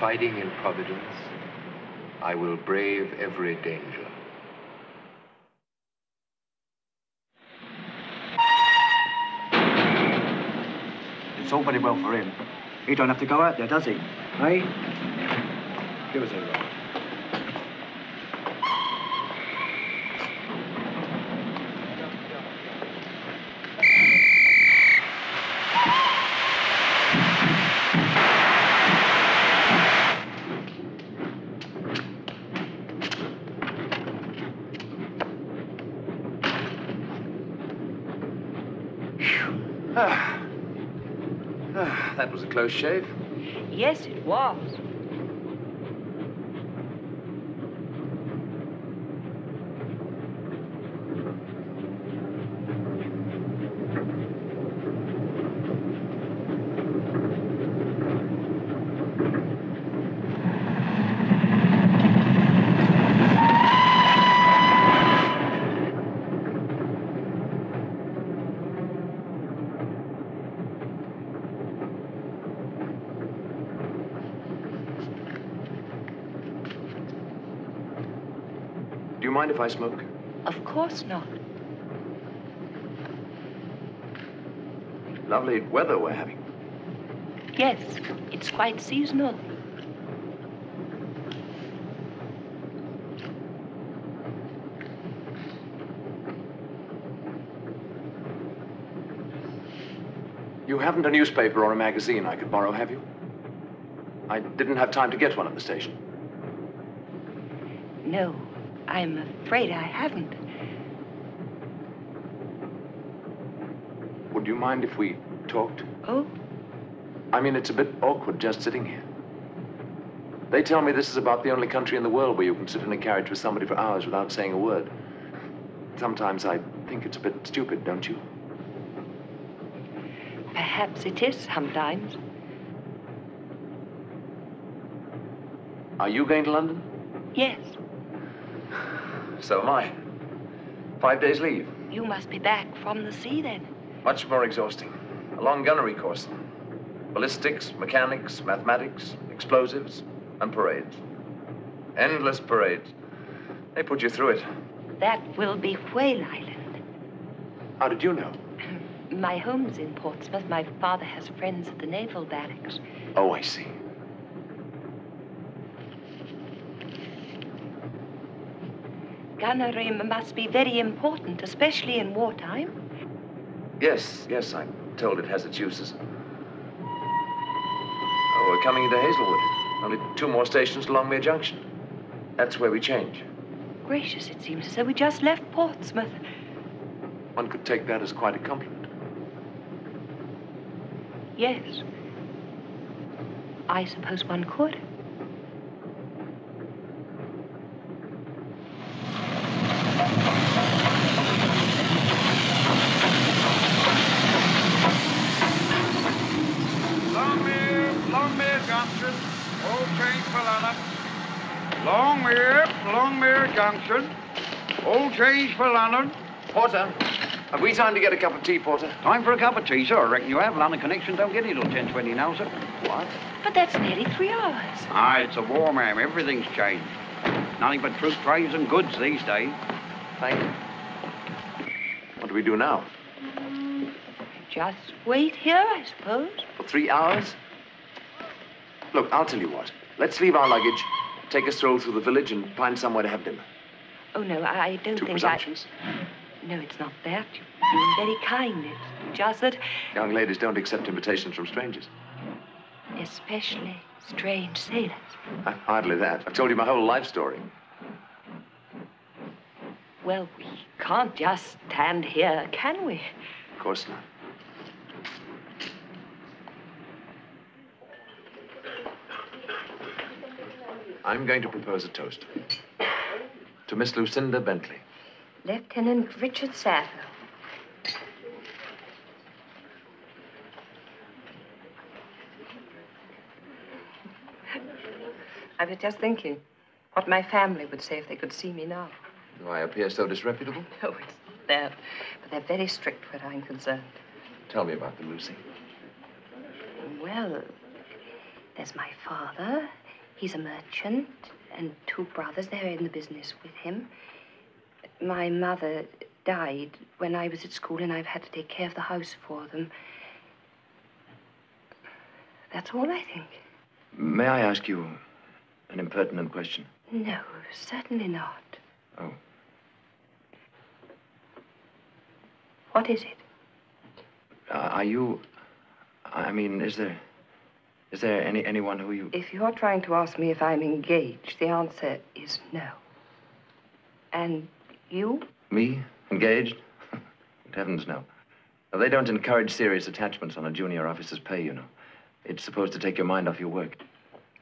confiding in Providence, I will brave every danger. It's all very well for him. He don't have to go out there, does he? Hey? Give us a look. Close shave. Yes, it was. Mind if I smoke? Of course not. Lovely weather we're having. Yes, it's quite seasonal. You haven't a newspaper or a magazine I could borrow, have you? I didn't have time to get one at the station. No, I'm afraid I haven't. Would you mind if we talked? Oh, I mean, it's a bit awkward just sitting here. They tell me this is about the only country in the world where you can sit in a carriage with somebody for hours without saying a word. Sometimes I think it's a bit stupid, don't you? perhaps it is sometimes. Are you going to London? Yes, So am I. Five days leave. you must be back from the sea then. Much more exhausting. A long gunnery course. Ballistics, mechanics, mathematics, explosives, and parades. Endless parades. They put you through it. That will be Whale Island. How did you know? My home's in Portsmouth. My father has friends at the naval barracks. Oh, I see. Gunnery must be very important, especially in wartime. Yes, yes, I'm told it has its uses. Oh, we're coming into Hazelwood. Only two more stations to Longmere Junction. That's where we change. Gracious, it seems as though we just left Portsmouth. One could take that as quite a compliment. Yes. I suppose one could. Longmere, Longmere Junction. All change for London. Longmere, Longmere Junction. All change for London. Porter, have we time to get a cup of tea, Porter? Time for a cup of tea, sir. I reckon you have. London Connection don't get it till 10.20 now, sir. What? But that's nearly three hours. Ah, it's a war, ma'am. Everything's changed. Nothing but troop trains and goods these days. Thank you. What do we do now? Just wait here, I suppose. For three hours? Look, I'll tell you what. Let's leave our luggage, take a stroll through the village, and find somewhere to have dinner. Oh, no, I don't Too think presumptuous? I... No, it's not that. You've been very kind. It's just that, Young ladies don't accept invitations from strangers. especially strange sailors. Uh, hardly that. I've told you my whole life story. Well, we can't just stand here, can we? Of course not. I'm going to propose a toast. To Miss Lucinda Bentley. Lieutenant Richard Saville. I was just thinking what my family would say if they could see me now. Do I appear so disreputable? No, it's not that. But they're very strict where I'm concerned. Tell me about them, Lucy. Well, there's my father. He's a merchant, and two brothers. They're in the business with him. My mother died when I was at school, and I've had to take care of the house for them. That's all, I think. May I ask you an impertinent question? No, certainly not. Oh. What is it? Uh, are you. I mean, is there. Is there any anyone who you. If you're trying to ask me if I'm engaged, the answer is no. And you? Me? Engaged? Good heavens, no. Now, they don't encourage serious attachments on a junior officer's pay, you know. It's supposed to take your mind off your work.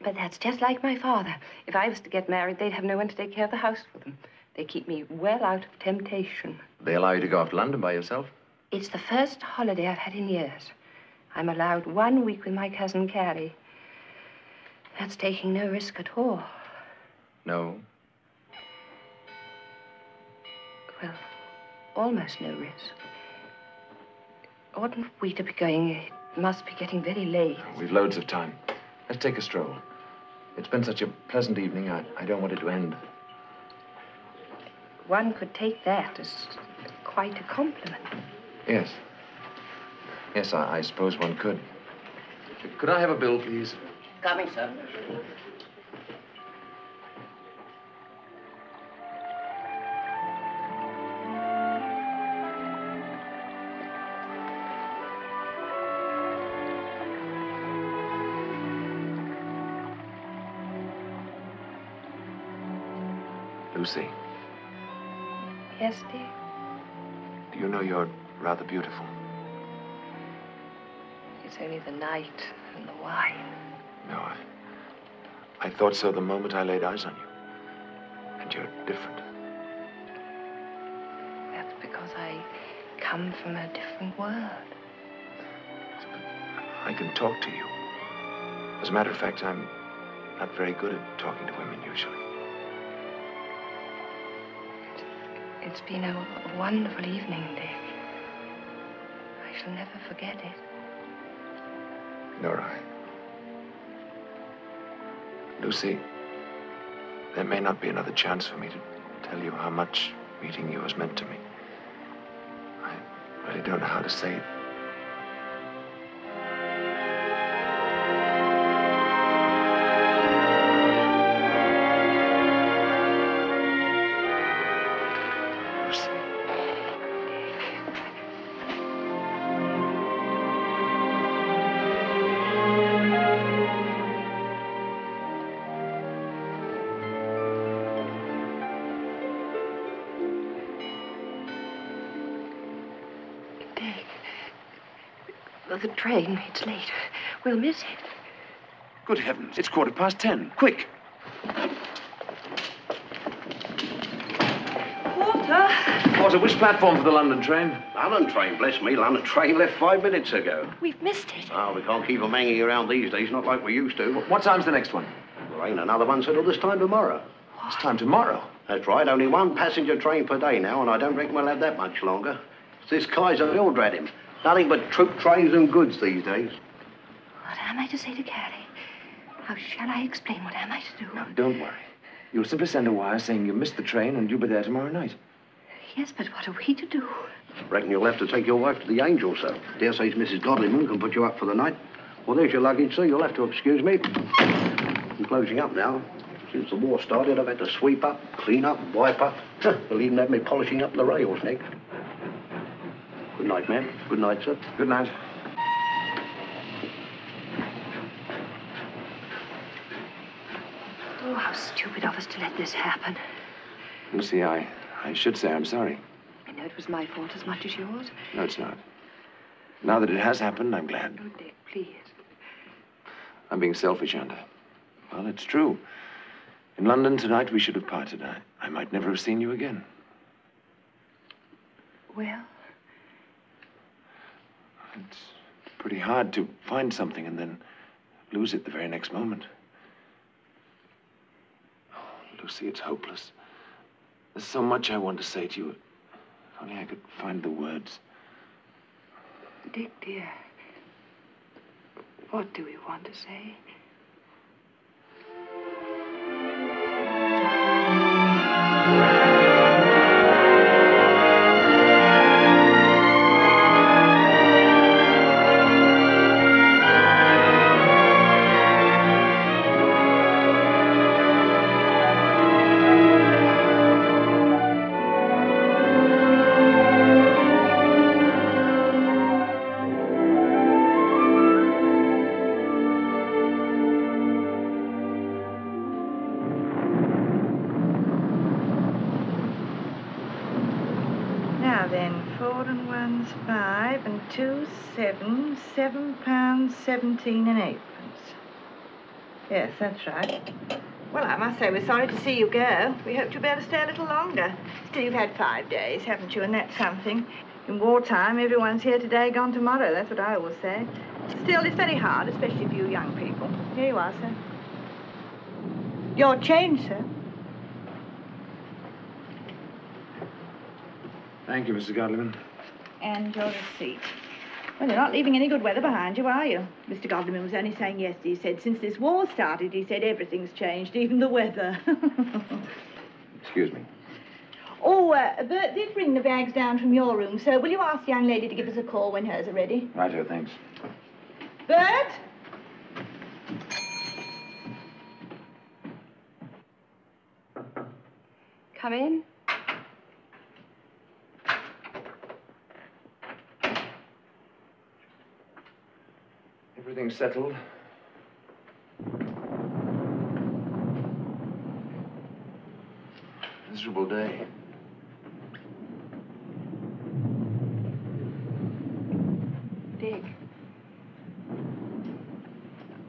But that's just like my father. If I was to get married, they'd have no one to take care of the house for them. They keep me well out of temptation. They allow you to go off to London by yourself? It's the first holiday I've had in years. I'm allowed one week with my cousin Carrie. That's taking no risk at all. No. Well, almost no risk. Oughtn't we to be going? It must be getting very late. We've loads of time. Let's take a stroll. It's been such a pleasant evening, I, I don't want it to end. One could take that as quite a compliment. Yes. Yes, I, I suppose one could. Could I have a bill, please? Coming, sir. Lucy, Yes, dear? do you know you're rather beautiful? It's only the night and the wine. No, I. I thought so the moment I laid eyes on you. And you're different. That's because I come from a different world. I can talk to you. As a matter of fact, I'm not very good at talking to women usually. It's been a, a wonderful evening, Dick. I shall never forget it. Nor I. Lucy, there may not be another chance for me to tell you how much meeting you has meant to me. I really don't know how to say it. Train, it's late. We'll miss it. Good heavens, it's quarter past ten. Quick! Walter! Porter, which platform for the London train? London train, bless me. London train left five minutes ago. We've missed it. Oh, we can't keep 'em hanging around these days, not like we used to. What time's the next one? There ain't another one till this time tomorrow. This time tomorrow. That's right, only one passenger train per day now, and I don't reckon we'll have that much longer. It's this Kaiser Wildradim. Nothing but troop trains and goods these days. What am I to say to Carrie? How shall I explain? What am I to do? Now, don't worry. You'll simply send a wire saying you missed the train and you'll be there tomorrow night. Yes, but what are we to do? Reckon you'll have to take your wife to the Angel, sir. Dare say Mrs. Godlyman can put you up for the night. Well, there's your luggage, sir. You'll have to excuse me. I'm closing up now. Since the war started, I've had to sweep up, clean up, wipe up. They'll even have me polishing up the rails, Nick. Good night, ma'am. Good night, sir. Good night. Oh, how stupid of us to let this happen. Lucy, I, I should say I'm sorry. I know it was my fault as much as yours. No, it's not. Now that it has happened, I'm glad. Oh, Dick, please. I'm being selfish, aren't I? Well, it's true. In London tonight, we should have parted. I, I might never have seen you again. Well, It's pretty hard to find something and then lose it the very next moment. Oh, Lucy, it's hopeless. There's so much I want to say to you. If only I could find the words. Dick, dear. What do you want to say? Now 17 and eightpence. Yes, that's right. Well, I must say we're sorry to see you go. We hoped you'd be able to stay a little longer. Still, you've had five days, haven't you? And that's something. In wartime, everyone's here today, gone tomorrow. That's what I always say. Still, it's very hard, especially for you young people. Here you are, sir. Your change, sir. Thank you, Mrs. Godleman. And your receipt. Well, you're not leaving any good weather behind you, are you? Mr. Godliman was only saying yesterday, he said, since this war started, he said everything's changed, even the weather. Excuse me. oh, uh, Bert did bring the bags down from your room, so will you ask the young lady to give us a call when hers are ready? Righto, thanks. Bert? Come in. Everything settled? Miserable day. Dick.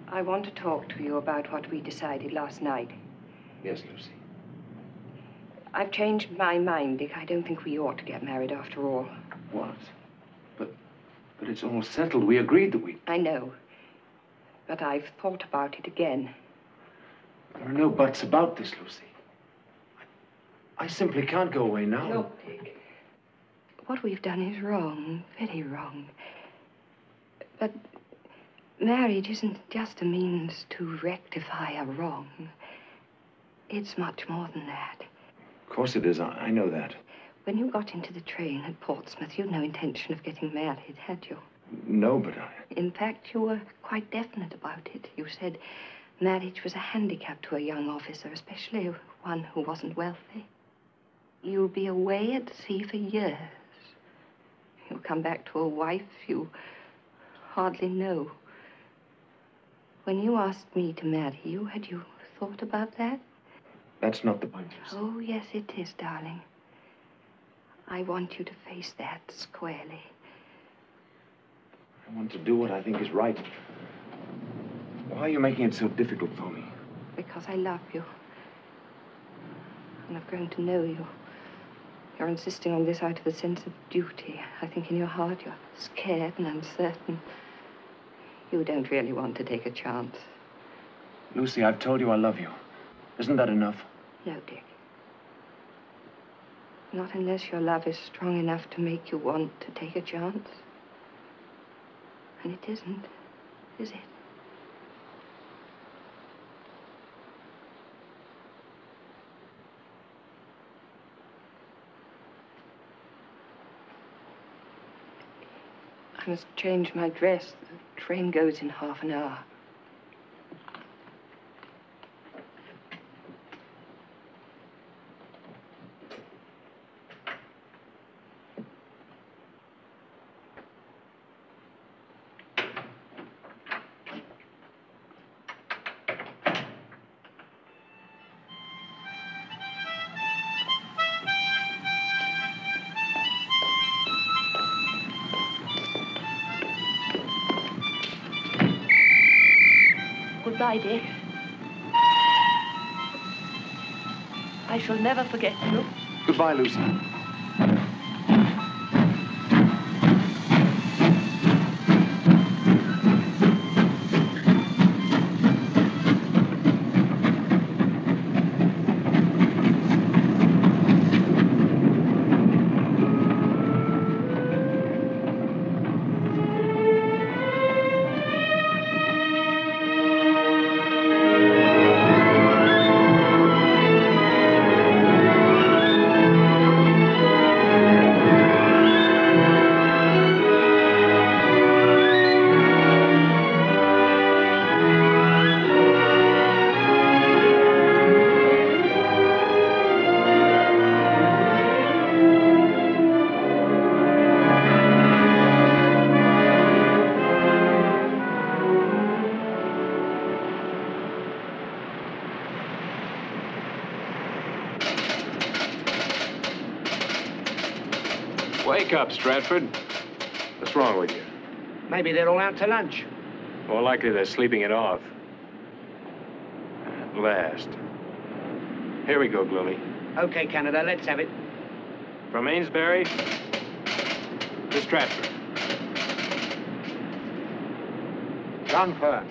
I want to talk to you about what we decided last night. Yes, Lucy. I've changed my mind, Dick. I don't think we ought to get married after all. What? But, but it's all settled. We agreed that we. I know. But I've thought about it again. There are no buts about this, Lucy. I, I simply can't go away now. Look, Dick. What we've done is wrong, very wrong. But marriage isn't just a means to rectify a wrong. It's much more than that. Of course it is. I, I know that. When you got into the train at Portsmouth, you'd no intention of getting married, had you? No, but I. In fact, you were quite definite about it. You said marriage was a handicap to a young officer, especially one who wasn't wealthy. You'll be away at sea for years. You'll come back to a wife you hardly know. When you asked me to marry you, had you thought about that? That's not the point, Oh, yes, it is, darling. I want you to face that squarely. I want to do what I think is right. Why are you making it so difficult for me? Because I love you. And I've grown to know you. You're insisting on this out of a sense of duty. I think in your heart you're scared and uncertain. You don't really want to take a chance. Lucy, I've told you I love you. Isn't that enough? No, Dick. Not unless your love is strong enough to make you want to take a chance. And it isn't, is it? I must change my dress. The train goes in half an hour. Shall never forget you. Goodbye, Lucy. Up, Stratford. What's wrong with you? Maybe they're all out to lunch. More likely they're sleeping it off. At last. Here we go, Gloomy. Okay, Canada, let's have it. From Amesbury to Stratford. Dunfern.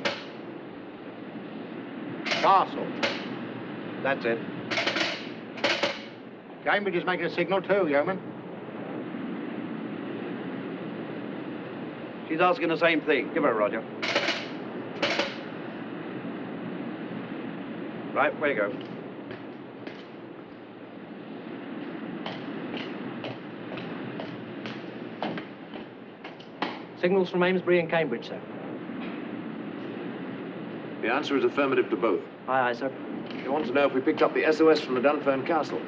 Castle. That's it. Cambridge is making a signal too, yeoman. She's asking the same thing. Give her, a Roger. Right, where you go? Signals from Amesbury and Cambridge, sir. The answer is affirmative to both. Aye, aye, sir. They want to know if we picked up the SOS from the Dunfern Castle.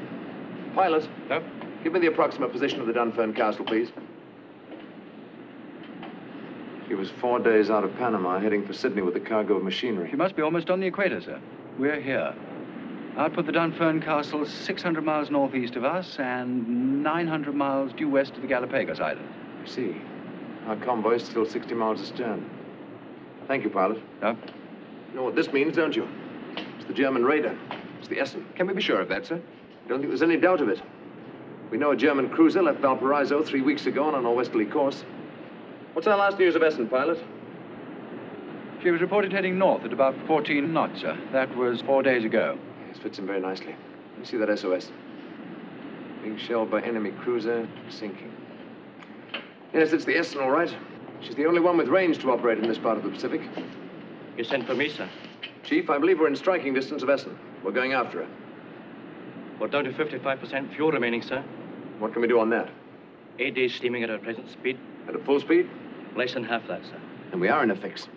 Pilot. No? Give me the approximate position of the Dunfern Castle, please. She was four days out of Panama, heading for Sydney with a cargo of machinery. She must be almost on the equator, sir. We're here. Output the Dunfern Castle 600 miles northeast of us and 900 miles due west of the Galapagos Island. I see. Our convoy is still 60 miles astern. Thank you, pilot. No? You know what this means, don't you? It's the German raider. It's the Essen. Can we be sure of that, sir? I don't think there's any doubt of it. We know a German cruiser left Valparaiso three weeks ago on a norwesterly course. What's our last news of Essen, pilot? She was reported heading north at about 14 knots, sir. That was four days ago. Yes, fits in very nicely. Let me see that SOS. Being shelled by enemy cruiser, sinking. Yes, it's the Essen, all right. She's the only one with range to operate in this part of the Pacific. You sent for me, sir. Chief, I believe we're in striking distance of Essen. We're going after her. We're down to 55% fuel remaining, sir. What can we do on that? Eight days steaming at our present speed. At a full speed? Less than half that, sir. And we are in a fix.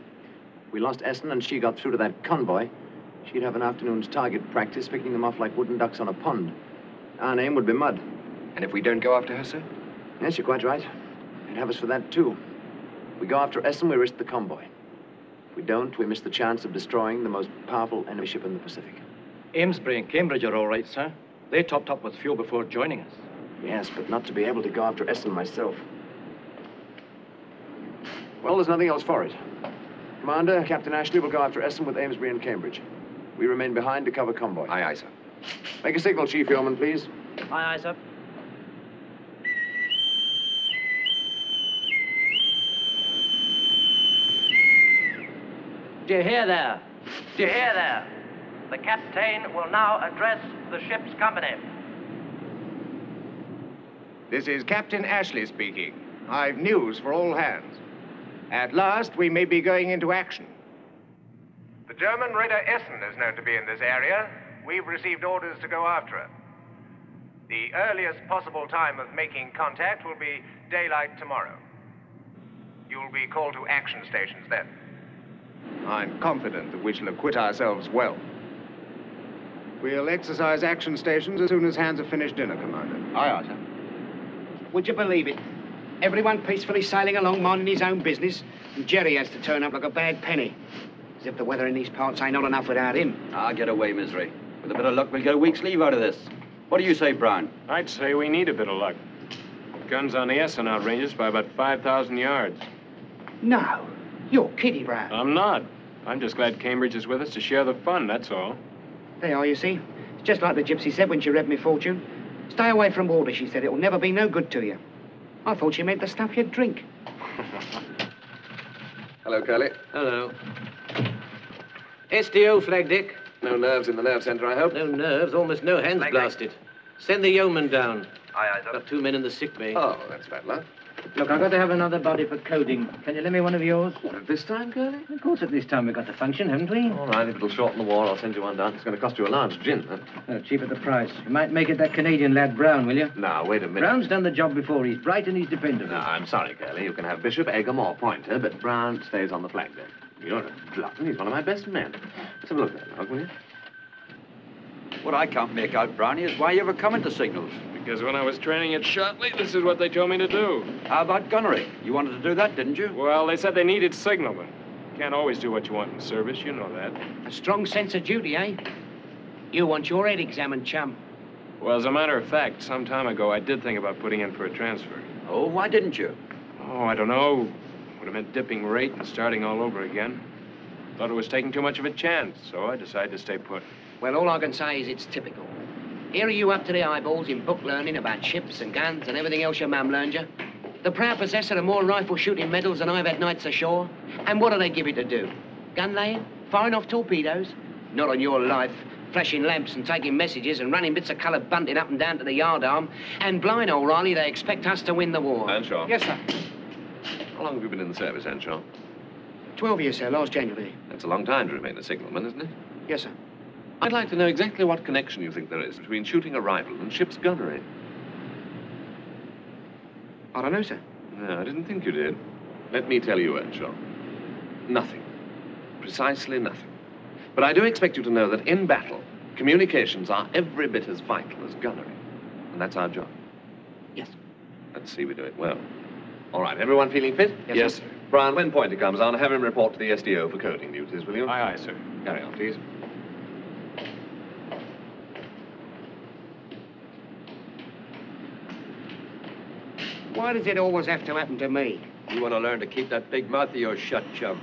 We lost Essen and she got through to that convoy. She'd have an afternoon's target practice, picking them off like wooden ducks on a pond. Our name would be Mud. And if we don't go after her, sir? Yes, you're quite right. They'd have us for that, too. If we go after Essen, we risk the convoy. If we don't, we miss the chance of destroying the most powerful enemy ship in the Pacific. Amesbury and Cambridge are all right, sir. They topped up with fuel before joining us. Yes, but not to be able to go after Essen myself. Well, there's nothing else for it. Commander, Captain Ashley will go after Essen with Amesbury and Cambridge. We remain behind to cover convoy. Aye, aye, sir. Make a signal, Chief Yeoman, please. Aye, aye, sir. Do you hear there? Do you hear there? The captain will now address the ship's company. This is Captain Ashley speaking. I've news for all hands. At last, we may be going into action. The German raider Essen is known to be in this area. We've received orders to go after her. The earliest possible time of making contact will be daylight tomorrow. You'll be called to action stations then. I'm confident that we shall acquit ourselves well. We'll exercise action stations as soon as hands have finished dinner, Commander. Aye, aye, sir. Would you believe it? Everyone peacefully sailing along, minding his own business, and Jerry has to turn up like a bad penny. As if the weather in these parts ain't not enough without him. Ah, get away, misery. With a bit of luck, we'll get a week's leave out of this. What do you say, Brown? I'd say we need a bit of luck. Guns on the Essen outrange us by about 5,000 yards. No. You're kidding, Brown. I'm not. I'm just glad Cambridge is with us to share the fun, that's all. There you are, you see. It's just like the gypsy said when she read me fortune. Stay away from water, she said. It'll never be no good to you. I thought she meant the stuff you'd drink. Hello, Curly. Hello. SDO flag, Dick. No nerves in the nerve center, I hope. No nerves, almost no hands blasted. Send the yeoman down. Aye, aye, Got two men in the sick bay. Oh, that's bad luck. Look, I've got to have another body for coding. Can you lend me one of yours? What, at this time, Curly? Of course, at this time we've got the function, haven't we? All right, if it'll shorten the war, I'll send you one down. It's going to cost you a large gin. Huh? Oh, cheap at the price. You might make it that Canadian lad Brown, will you? Now, wait a minute. Brown's done the job before. He's bright and he's dependable. No, I'm sorry, Curly. You can have Bishop, Egham, or Pointer, but Brown stays on the flag deck. You're a glutton. He's one of my best men. Let's have a look at that, will you? What I can't make out, Brownie, is why you ever come into signals. Because when I was training at Shotley, this is what they told me to do. How about gunnery? You wanted to do that, didn't you? Well, they said they needed signalmen. Can't always do what you want in service, you know that. A strong sense of duty, eh? You want your head examined, chum. Well, as a matter of fact, some time ago, I did think about putting in for a transfer. Oh, why didn't you? Oh, I don't know. Would have meant dipping rate and starting all over again. Thought it was taking too much of a chance, so I decided to stay put. Well, all I can say is it's typical. Here are you up to the eyeballs in book learning about ships and guns and everything else your mum learned you. The proud possessor of more rifle shooting medals than I've had nights ashore. And what do they give you to do? Gun laying? Firing off torpedoes? Not on your life. Flashing lamps and taking messages and running bits of coloured bunting up and down to the yardarm. And blind O'Reilly, they expect us to win the war. Henshaw. Yes, sir. How long have you been in the service, Henshaw? Twelve years, sir, last January. That's a long time to remain a signalman, isn't it? Yes, sir. I'd like to know exactly what connection you think there is between shooting a rifle and ship's gunnery. I don't know, sir. No, I didn't think you did. Let me tell you, Earnshaw. Nothing. Precisely nothing. But I do expect you to know that in battle, communications are every bit as vital as gunnery. And that's our job. Yes. Let's see we do it well. All right, everyone feeling fit? Yes, sir. Brian, when Pointer comes on, have him report to the SDO for coding duties, will you? Aye, aye, sir. Carry on, please. Why does it always have to happen to me? You want to learn to keep that big mouth of yours shut, chum.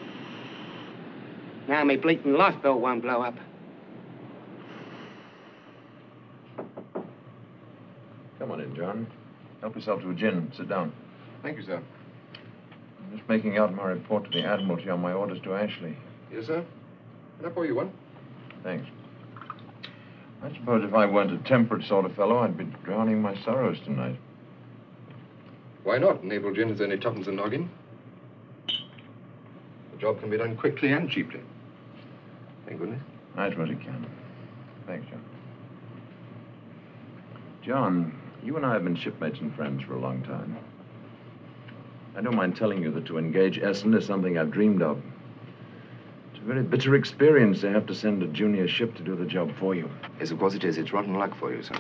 Now me bleating life belt won't blow up. Come on in, John. Help yourself to a gin. Sit down. Thank you, sir. I'm just making out my report to the Admiralty on my orders to Ashley. Yes, sir. Can I pour you one? Thanks. I suppose if I weren't a temperate sort of fellow, I'd be drowning my sorrows tonight. Why not? Naval gin is only tuppence a noggin. The job can be done quickly and cheaply. Thank goodness. I suppose it can. Thanks, John. John, you and I have been shipmates and friends for a long time. I don't mind telling you that to engage Essen is something I've dreamed of. It's a very bitter experience to have to send a junior ship to do the job for you. Yes, of course it is. It's rotten luck for you, sir.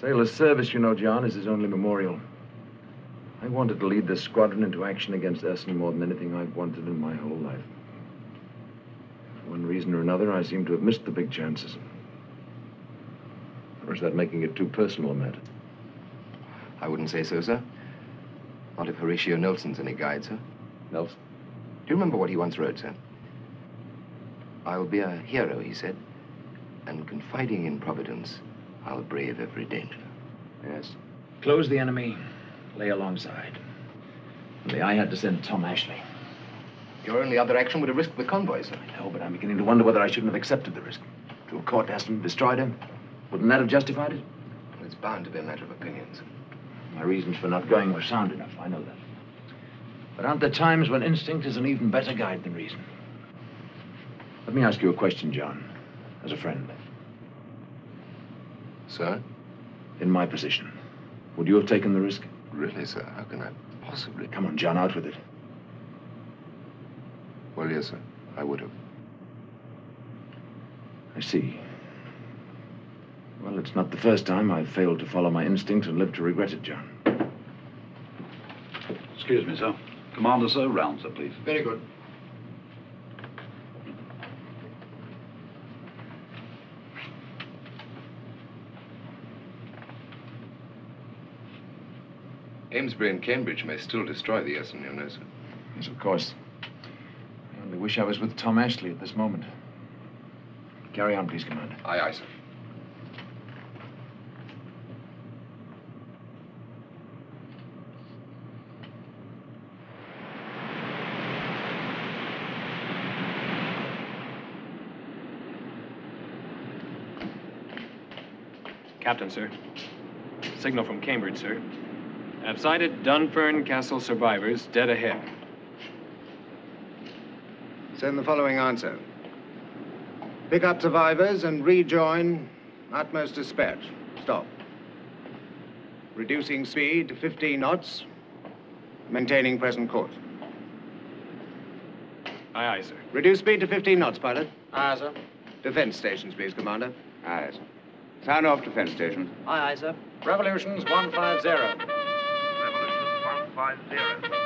Sailor's service, you know, John, is his only memorial. I wanted to lead this squadron into action against Essen more than anything I've wanted in my whole life. For one reason or another, I seem to have missed the big chances. Or is that making it too personal a matter? I wouldn't say so, sir. Not if Horatio Nelson's any guide, sir. Nelson? Do you remember what he once wrote, sir? I'll be a hero, he said. And confiding in Providence, I'll brave every danger. Yes. Close the enemy, lay alongside. Only I had to send Tom Ashley. Your only other action would have risked the convoy, sir. I know, but I'm beginning to wonder whether I shouldn't have accepted the risk. To have caught Essen and destroyed him. Wouldn't that have justified it? Well, it's bound to be a matter of opinions. My reasons for not going were sound enough, I know that. But aren't there times when instinct is an even better guide than reason? Let me ask you a question, John, as a friend. Sir? In my position, would you have taken the risk? Really, sir? How can I possibly? Come on, John, out with it. Well, yes, sir. I would have. I see. Well, it's not the first time I've failed to follow my instincts and lived to regret it, John. Excuse me, sir. Commander, sir, round, sir, please. Very good. Amesbury and Cambridge may still destroy the Essen, you know, sir. Yes, of course. I only wish I was with Tom Ashley at this moment. Carry on, please, Commander. Aye, aye, sir. Captain, sir. Signal from Cambridge, sir. I've sighted Dunfern Castle survivors dead ahead. Send the following answer. Pick up survivors and rejoin utmost dispatch. Stop. Reducing speed to 15 knots. Maintaining present course. Aye, aye, sir. Reduce speed to 15 knots, pilot. Aye, sir. Defense stations, please, Commander. Aye, sir. Sound off defense stations. Aye, aye, sir. Revolutions 150. Revolution 150.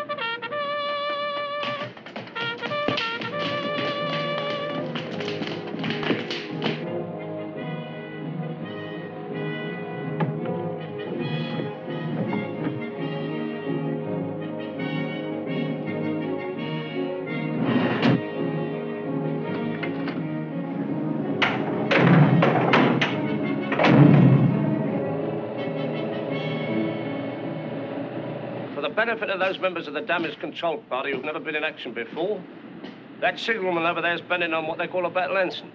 Benefit of those members of the damage control party who've never been in action before, that signalman over there's bending on what they call a battle ensign.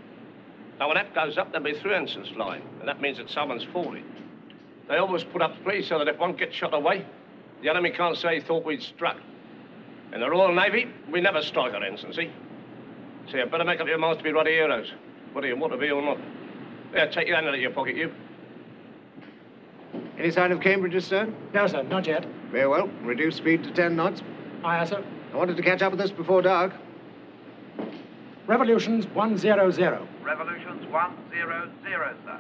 Now, when that goes up, there'll be three ensigns flying, and that means that someone's falling. They always put up three so that if one gets shot away, the enemy can't say he thought we'd struck. In the Royal Navy, we never strike our ensign, see? So you better make up your minds to be ruddy heroes, whether you want to be or not. Yeah, take your hand out of your pocket, you. Any sign of Cambridge, sir? No, sir, not yet. Very well. Reduce speed to 10 knots. Aye, sir. I wanted to catch up with us before dark. Revolutions 100. Revolutions 100, sir.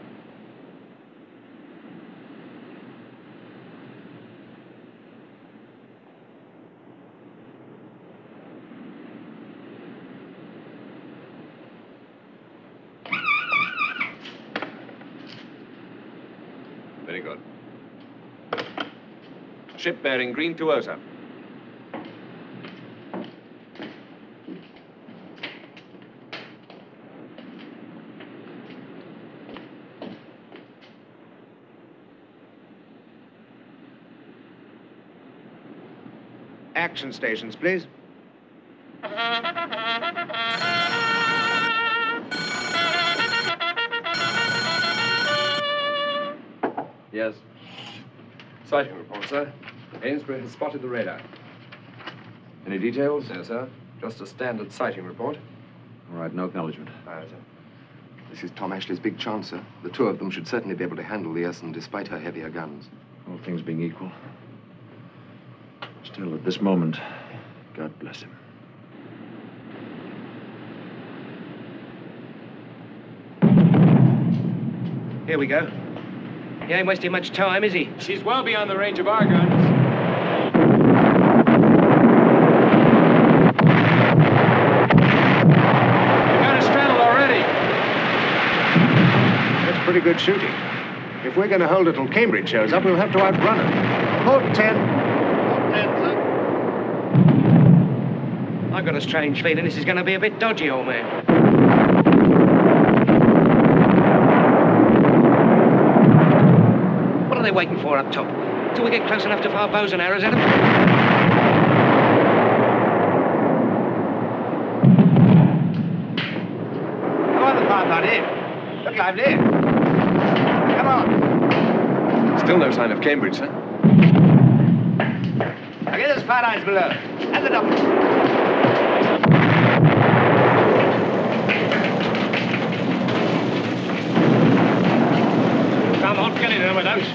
Very good. Ship bearing green to Osa. Action stations, please. Yes. Sighting report, sir. Amesbury has spotted the radar. Any details? No, sir. Just a standard sighting report. All right, no acknowledgement. Aye, sir. This is Tom Ashley's big chance, sir. The two of them should certainly be able to handle the Essen despite her heavier guns. All things being equal. Still, at this moment, God bless him. Here we go. He ain't wasting much time, is he? She's well beyond the range of our guns. We got her straddled already. That's pretty good shooting. If we're going to hold it till Cambridge shows up, we'll have to outrun her. Hold 10. I've got a strange feeling this is going to be a bit dodgy, old man. What are they waiting for up top? Till we get close enough to fire bows and arrows at them? Lively. Come. Still no sign of Cambridge, sir. Now get those fire irons below. And the double. Come on, get in there with those.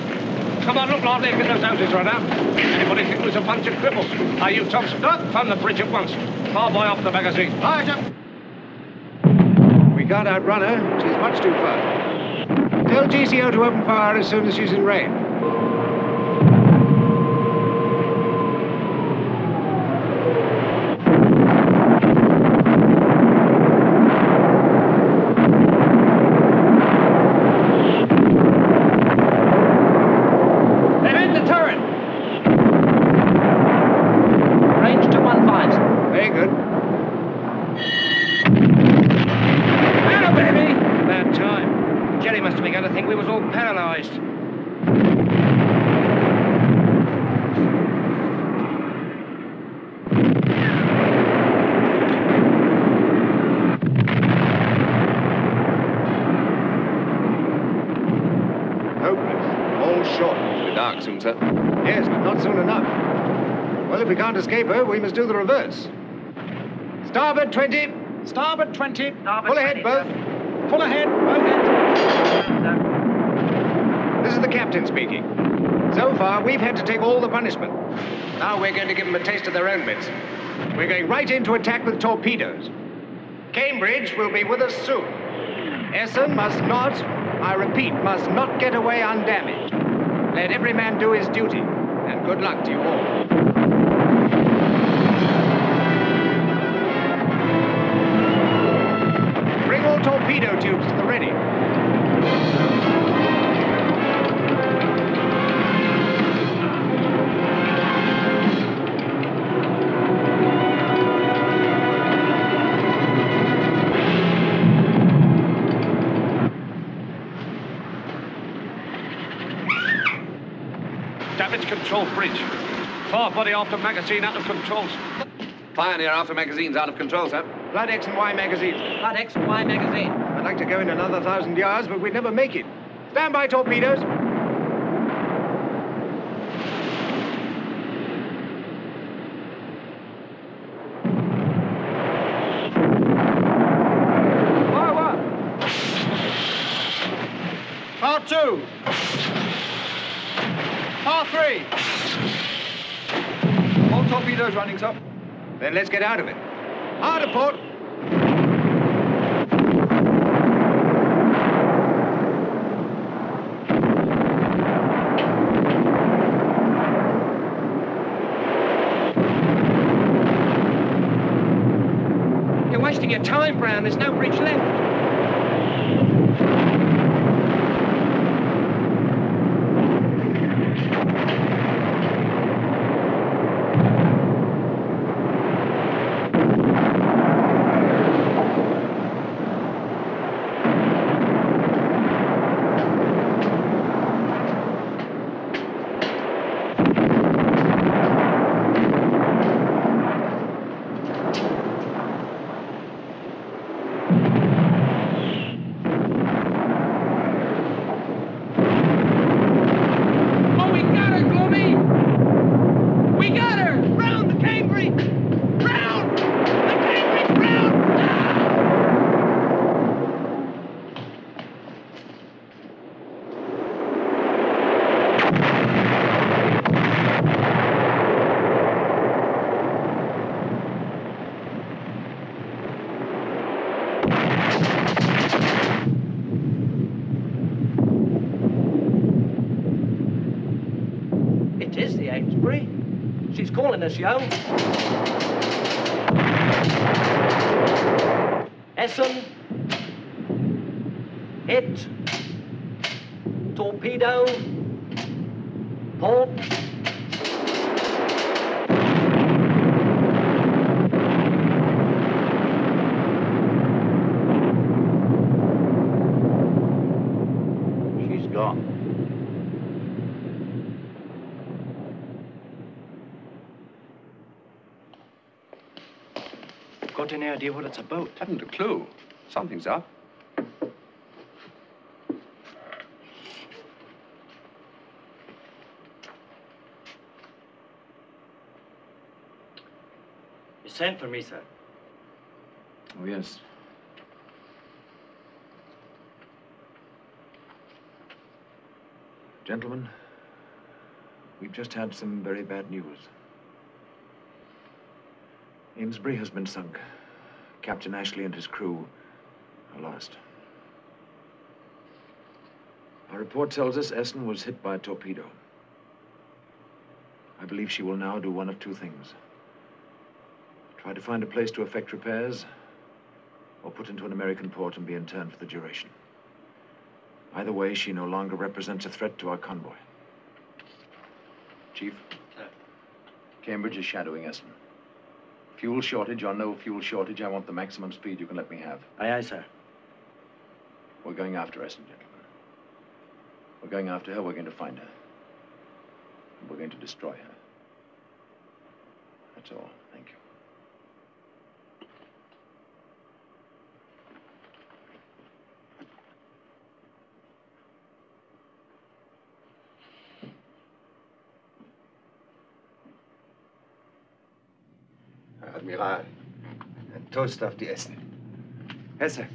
Come on, look lively and get those houses right out. Anybody think it was a bunch of cripples? Are you, Thompson? Up from the bridge at once. Far boy off the magazine. Right, up. We can't outrun her. She's much too far. Tell GCO to open fire as soon as she's in range. They've hit the turret. Range 215. Very good. Hello, baby! About time. Jerry must have begun to think we was all paralyzed. Hopeless. All short. It'll be dark soon, sir. Yes, but not soon enough. Well, if we can't escape her, we must do the reverse. Starboard 20. Starboard 20. Full ahead, both. Full ahead, both ends. This is the captain speaking. So far, we've had to take all the punishment. Now we're going to give them a taste of their own medicine. We're going right into attack with torpedoes. Cambridge will be with us soon. Essen must not, I repeat, must not get away undamaged. Let every man do his duty, and good luck to you all. Bring all torpedo tubes to the ready. Damage control bridge. After magazine out of control. Pioneer after magazines out of control, sir. Blood X and Y magazine. Blood X and Y magazine. I'd like to go in another thousand yards, but we'd never make it. Stand by torpedoes. Fire one. Fire two. Fire three. All torpedoes running, sir. Then let's get out of it. Hard port. You're wasting your time, Brown. There's no bridge left. Oh, we got her, Gloomy! We got her! Round the Cambridge! Round! The Cambridge round! It is the Amesbury. She's calling us, yo. Essen. Hit. Torpedo. Port. She's gone. Got any a boat. it's about? Haven't a clue. Something's up. You sent for me, sir. Oh, yes. Gentlemen, we've just had some very bad news. Amesbury has been sunk. Captain Ashley and his crew are lost. Our report tells us Essen was hit by a torpedo. I believe she will now do one of two things. Try to find a place to effect repairs, or put into an American port and be interned for the duration. Either way, she no longer represents a threat to our convoy. Chief? Uh, Cambridge is shadowing Essen. Fuel shortage or no fuel shortage, I want the maximum speed you can let me have. Aye, aye, sir. We're going after Essen, gentlemen. We're going after her, we're going to find her. And we're going to destroy her. That's all. Thank you. Admiral, ein Toast auf die Essen. Hesse,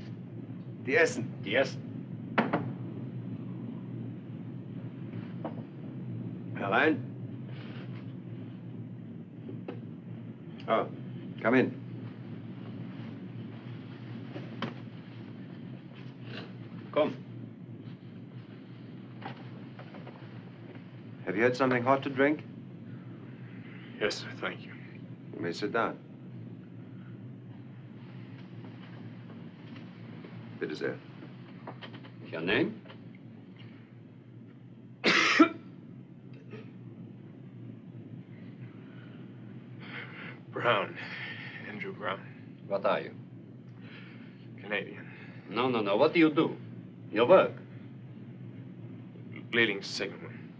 die Essen. Die Essen. Herein. Oh, come in. Come. Have you had something hot to drink? Yes, sir, thank you. You may sit down. is there? Your name? Brown. Andrew Brown. What are you? Canadian. No, no, no. What do you do? Your work? Leading signalman.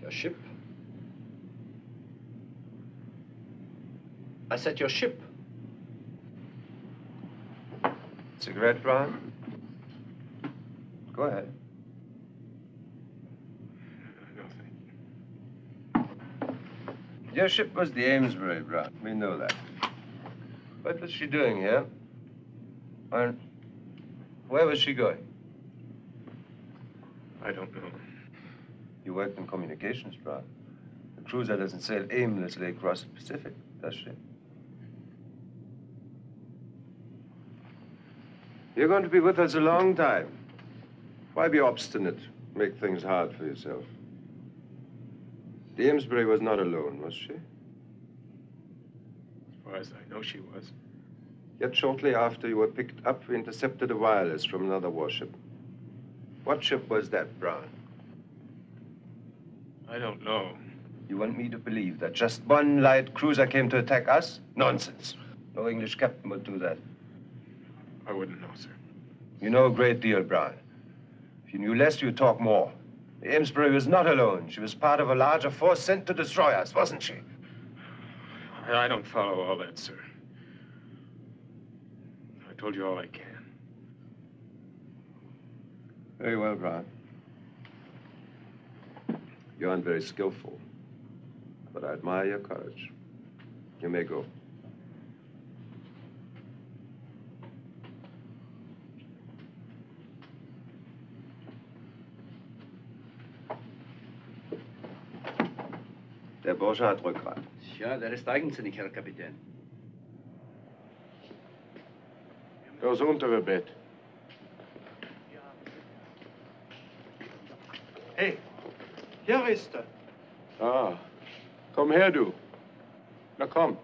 Your ship? I said your ship. Cigarette, Brown? Go ahead. Your ship was the Amesbury, Brown. We know that. What was she doing here? And where was she going? I don't know. You worked in communications, Brown. A cruiser doesn't sail aimlessly across the Pacific, does she? You're going to be with us a long time. Why be obstinate? Make things hard for yourself. Amesbury was not alone, was she? As far as I know, she was. Yet shortly after you were picked up, we intercepted a wireless from another warship. What ship was that, Brown? I don't know. You want me to believe that just one light cruiser came to attack us? Nonsense. No English captain would do that. I wouldn't know, sir. You know a great deal, Brown. If you knew less, you'd talk more. The Amesbury was not alone. She was part of a larger force sent to destroy us, wasn't she? I I don't follow all that, sir. I told you all I can. Very well, Brown. You aren't very skillful, but I admire your courage. You may go. Bursche hat Rückgrat. Ja, der ist eigensinnig, Herr Kapitän. Das untere Bett. Hey, hier ist er. Ah, komm her, du. Na komm.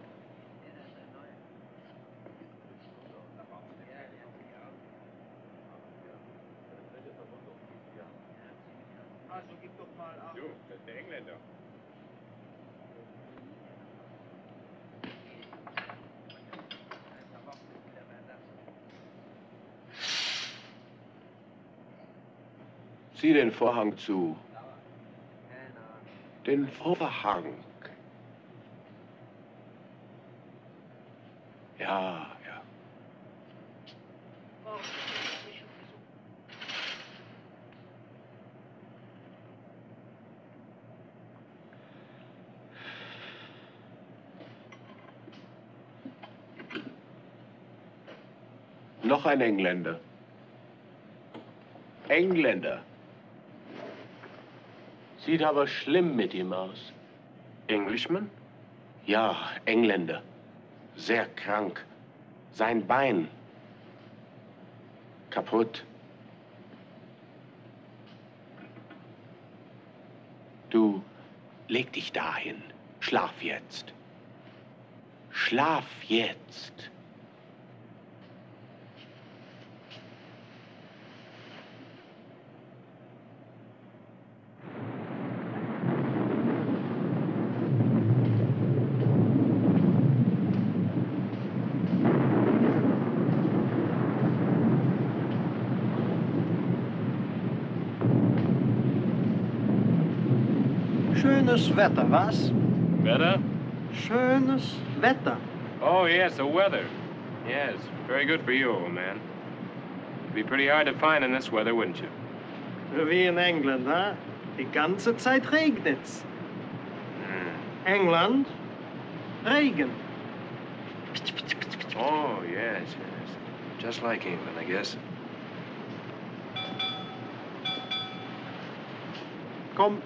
Zieh den Vorhang zu. Den Vorhang. Ja, ja. Noch ein Engländer. Engländer. Sieht aber schlimm mit ihm aus. Englishman? Ja, Engländer. Sehr krank. Sein Bein. Kaputt. Du, leg dich dahin. Schlaf jetzt. Schlaf jetzt. Schönes Wetter, was? Wetter? Schönes Wetter. Oh, yes, the weather. Yes, very good for you, old man. It'd be pretty hard to find in this weather, wouldn't you? Äh, wie in England, hè? Die ganze Zeit regnet's. Hmm. England, Regen. Oh, yes, yes. Just like England, I guess. Kom.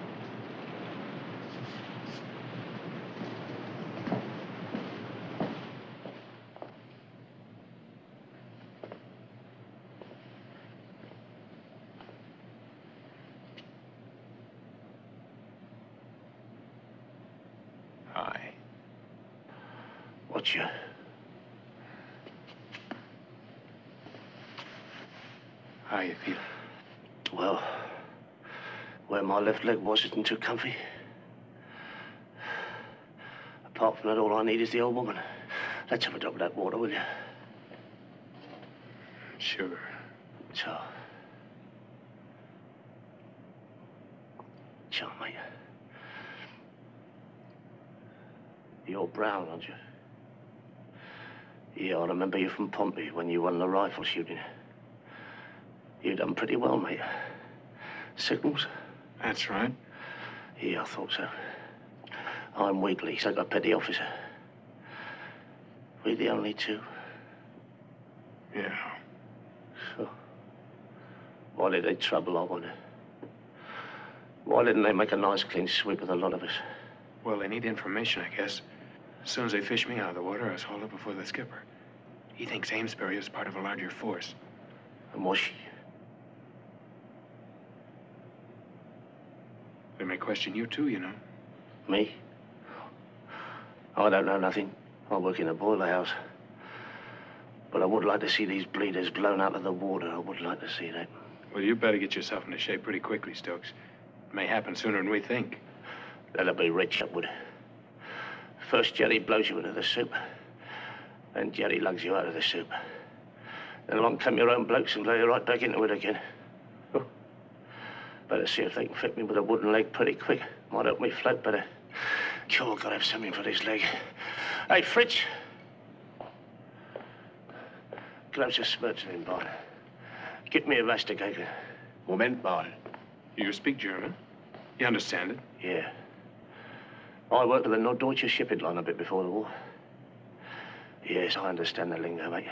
Hi. What's your... How you feel? Well, where my left leg was isn't too comfy. Apart from that, all I need is the old woman. Let's have a drop of that water, will you? Sure. So. So, mate. You're brown, aren't you? Yeah, I remember you from Pompey when you won the rifle shooting. You done pretty well, mate. Signals? That's right. Yeah, I thought so. I'm Wheatley, second petty officer. We're the only two. Yeah. So, why did they trouble, I wonder? Why didn't they make a nice clean sweep of the lot of us? Well, they need information, I guess. As soon as they fish me out of the water, I was hauled up before the skipper. He thinks Amesbury is part of a larger force. And was she? They may question you, too, you know. Me? I don't know nothing. I work in a boiler house. But I would like to see these bleeders blown out of the water. I would like to see that. Well, you better get yourself into shape pretty quickly, Stokes. It may happen sooner than we think. That'll be rich, Upwood. First, Jerry blows you into the soup. Then Jerry lugs you out of the soup. Then along come your own blokes and blow you right back into it again. Better see if they can fit me with a wooden leg pretty quick. Might help me float better. Sure, gotta have something for this leg. Hey, Fritz. Close your spurts in, boy. Get me a Vastigator. Moment, boy. You speak German? You understand it? Yeah. I worked for the Norddeutsche shipping line a bit before the war. Yes, I understand the lingo, mate.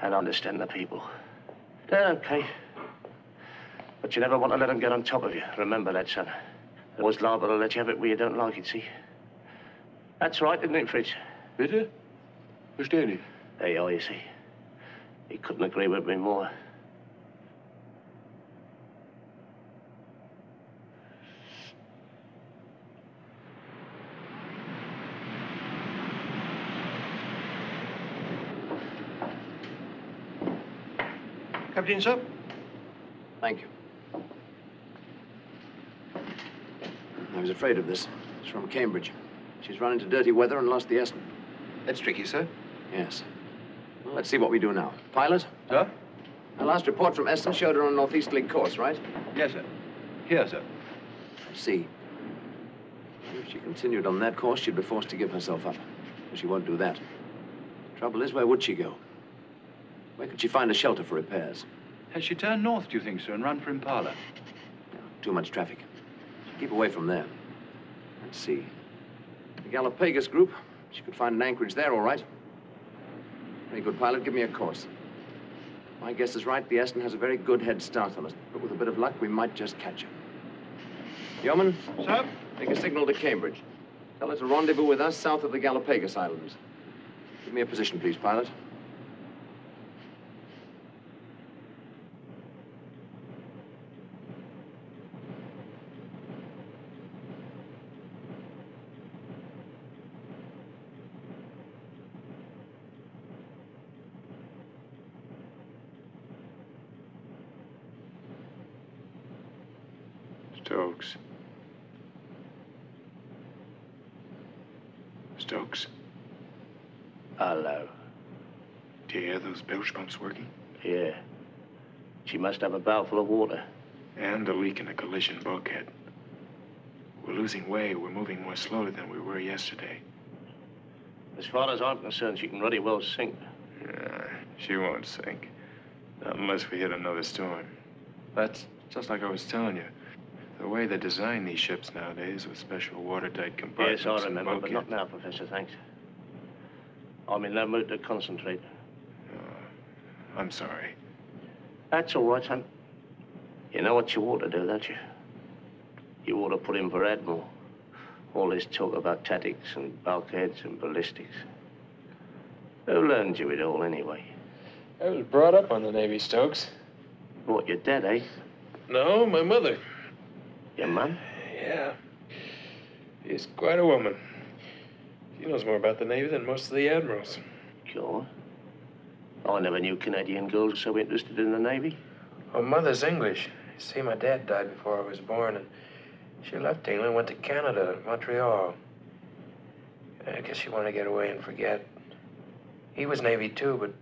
And I understand the people. They're okay. But you never want to let them get on top of you. Remember that, son. They're always liable to let you have it where you don't like it, see? That's right, isn't it, Fritz? Bitte? Verstehe nicht. There you are, you see. He couldn't agree with me more. Captain, sir. Thank you. I was afraid of this. It's from Cambridge. She's run into dirty weather and lost the Essen. That's tricky, sir. Yes. Well, let's see what we do now. Pilot? Sir? Our last report from Essen showed her on a northeasterly course, right? Yes, sir. Here, sir. I see. If she continued on that course, she'd be forced to give herself up. But she won't do that. Trouble is, where would she go? Where could she find a shelter for repairs? Has she turned north, do you think, sir, and run for Impala? Too much traffic. Keep away from them. Let's see. The Galapagos group. She could find an anchorage there, all right. Very good, pilot. Give me a course. My guess is right. The Essen has a very good head start on us. But with a bit of luck, we might just catch her. Yeoman? Sir? Make a signal to Cambridge. Tell her to rendezvous with us south of the Galapagos Islands. Give me a position, please, pilot. Stokes. Stokes, Hello. do you hear those bilge pumps working? Yeah. She must have a barrel full of water. And a leak in the collision bulkhead. We're losing way. We're moving more slowly than we were yesterday. As far as I'm concerned, she can really well sink. Yeah, she won't sink. Not unless we hit another storm. That's just like I was telling you. The way they design these ships nowadays with special watertight compartments. Yes, I and remember, but not now, Professor, thanks. I'm in no mood to concentrate. I'm sorry. That's all right, son. You know what you ought to do, don't you? You ought to put in for Admiral. All this talk about tactics and bulkheads and ballistics. Who learned you it all, anyway? I was brought up on the Navy, Stokes. What, your dad, eh? No, my mother. Your mum? Yeah. She's quite a woman. She knows more about the Navy than most of the admirals. Sure. I never knew Canadian girls so interested in the Navy. My mother's English. You see, my dad died before I was born, and she left England, went to Canada, Montreal. I guess she wanted to get away and forget. He was Navy too, but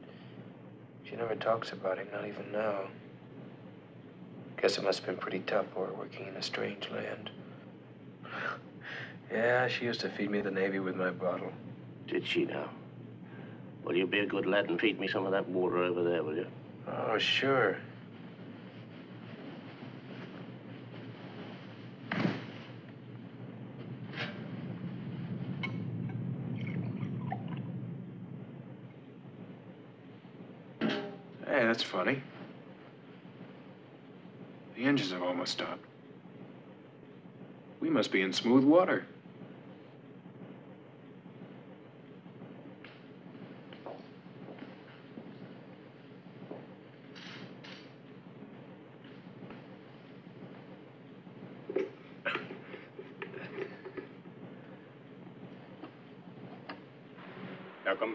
she never talks about him, not even now. Guess it must have been pretty tough for her working in a strange land. Yeah, she used to feed me the Navy with my bottle. Did she now? Will you be a good lad and feed me some of that water over there, will you? Oh, sure. Hey, that's funny. The engines have almost stopped. We must be in smooth water.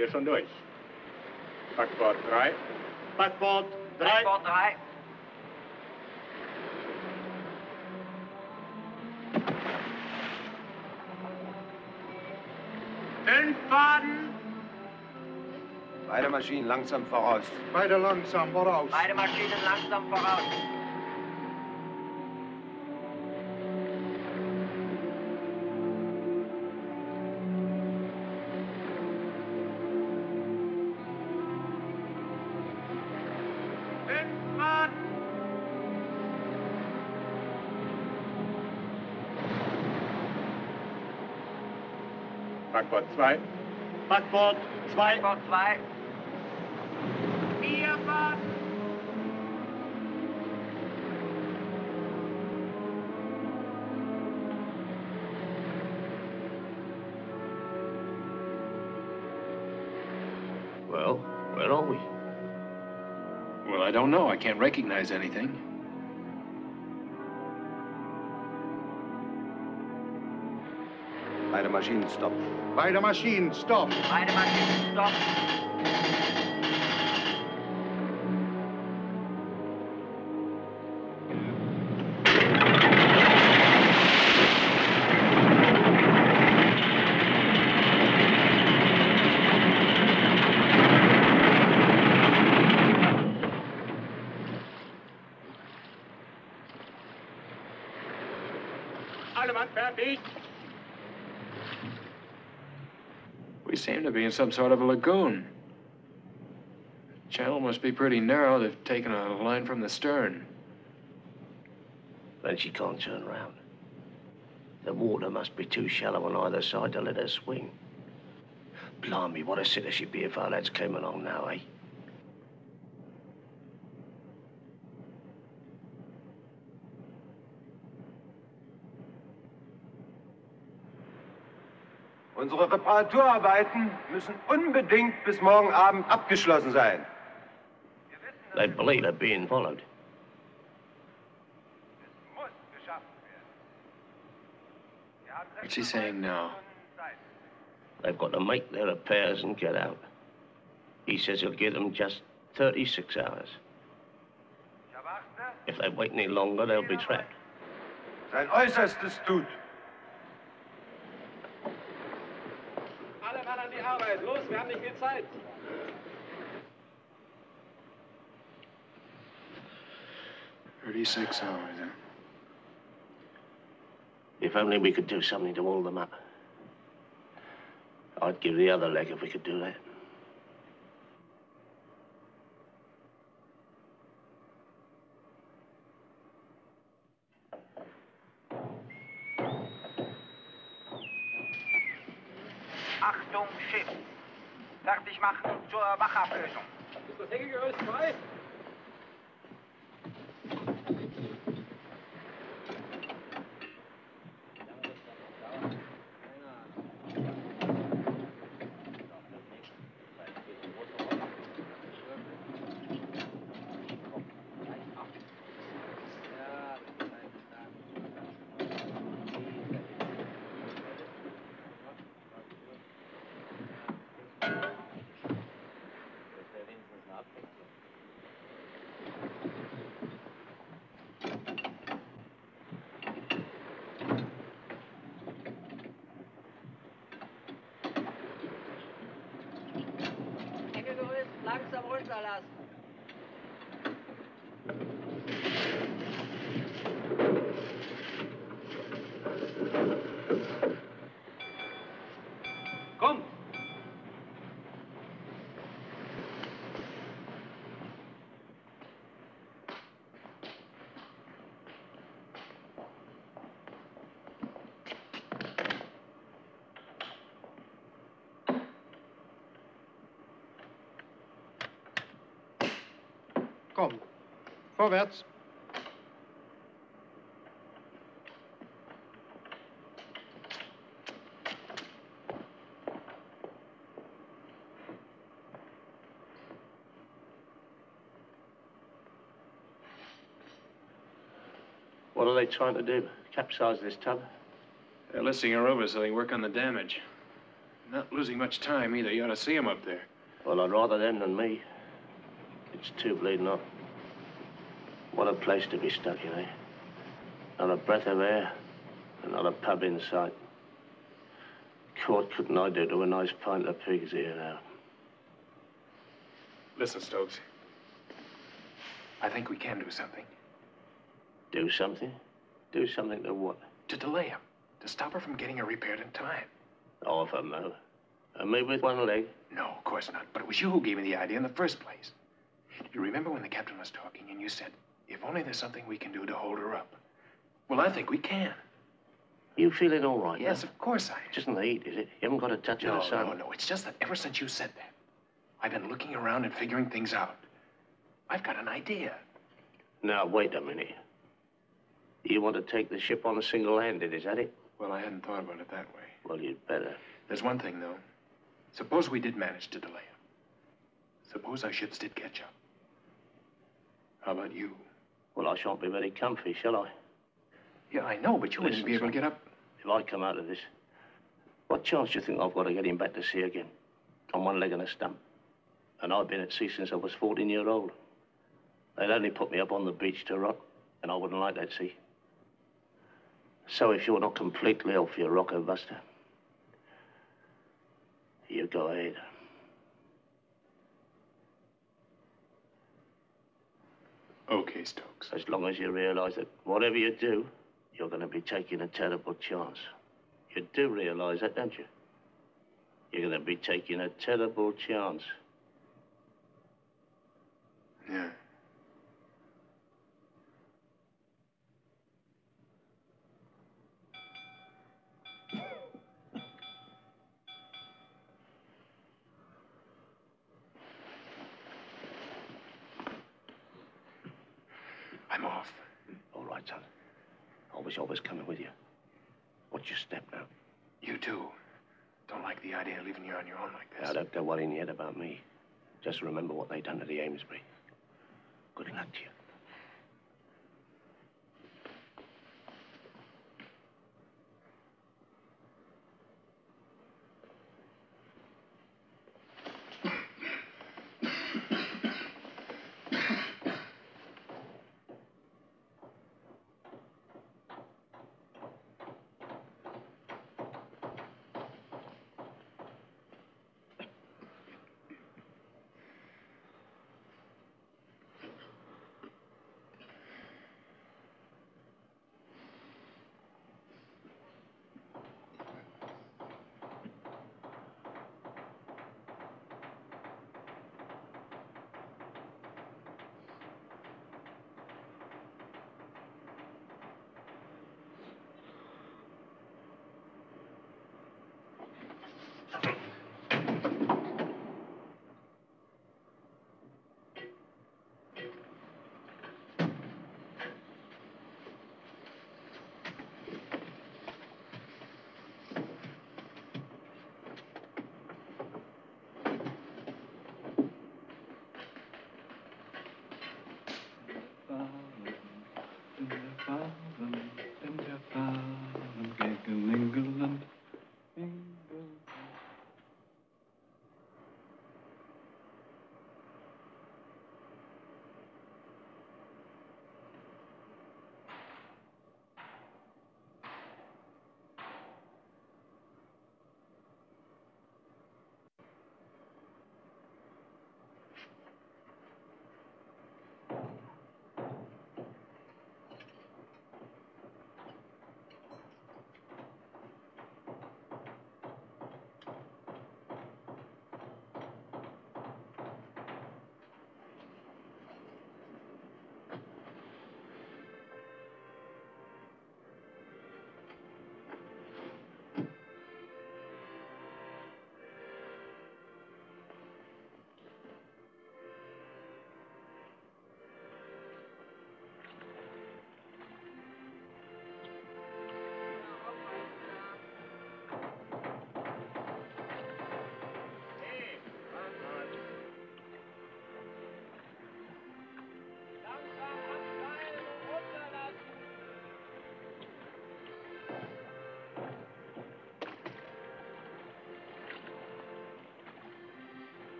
Wir schon durch. Backbord 3. Backbord 3. Backbord 3. Fünf Faden. Beide Maschinen langsam voraus. Beide langsam voraus. Beide Maschinen langsam voraus. Backbord 2. Backbord 2. Backbord 2. Vier Faden. Well, where are we? Well, I don't know. I can't recognize anything. Maschinen stopp. Beide Maschinen, stopp. Beide Maschinen, stopp. In some sort of a lagoon. Channel must be pretty narrow. They've taken a line from the stern. Then she can't turn round. The water must be too shallow on either side to let her swing. Blimey, what a sitter she'd be if our lads came along now, eh? Unsere Reparaturarbeiten müssen unbedingt bis morgen Abend abgeschlossen sein. They believe they're being followed. What's he saying now? They've got to make their repairs and get out. He says he'll give them just 36 hours. If they wait any longer, they'll be trapped. Sein Äußerstes tut. An die Arbeit. Los, wir haben nicht viel Zeit. Thirty-six hours, huh? If only we could do something to hold them up. I'd give the other leg if we could do that. Fertig machen zur Wachablösung. Ist das Hängegerüst frei? 知道了。Oh, Vorwärts. What are they trying to do? Capsize this tub? They're listing her over so they work on the damage. Not losing much time either. You ought to see them up there. Well, I'd rather them than me. It's too bleeding hot. What a place to be stuck in, eh? Not a breath of air, and not a pub in sight. What couldn't I do to a nice pint of pig's ear now? Listen, Stokes. I think we can do something. Do something? Do something to what? To delay him. To stop her from getting her repaired in time. Oh, if I know. And me with one leg? No, of course not. But it was you who gave me the idea in the first place. You remember when the captain was talking and you said, if only there's something we can do to hold her up? Well, I think we can. You feeling all right? Yes, now? of course I am. Just in the heat, is it? You haven't got a touch No, of the sun? no, no. It's just that ever since you said that, I've been looking around and figuring things out. I've got an idea. Now, wait a minute. You want to take the ship on a single-handed, is that it? Well, I hadn't thought about it that way. Well, you'd better. There's one thing, though. Suppose we did manage to delay him. Suppose our ships did catch up. How about you? Well, I shan't be very comfy, shall I? Yeah, I know, but you wouldn't be able to get up. If I come out of this, what chance do you think I've got of getting back to sea again? On one leg and a stump. And I've been at sea since I was 14 year old. They'd only put me up on the beach to rot, and I wouldn't like that sea. So if you're not completely off your rocker, Buster, you go ahead. Okay, Stokes. As long as you realize that whatever you do, you're going to be taking a terrible chance. You do realize that, don't you? You're going to be taking a terrible chance. Yeah. I'm off. All right, son. I was always coming with you. What's your step now? You too. Don't like the idea of leaving you on your own like this. Now, don't go worrying yet about me. Just remember what they done to the Amesbury. Good luck to you. Dum-da-ba-dum, dum-da-ba-dum, giggle-ingle-lump.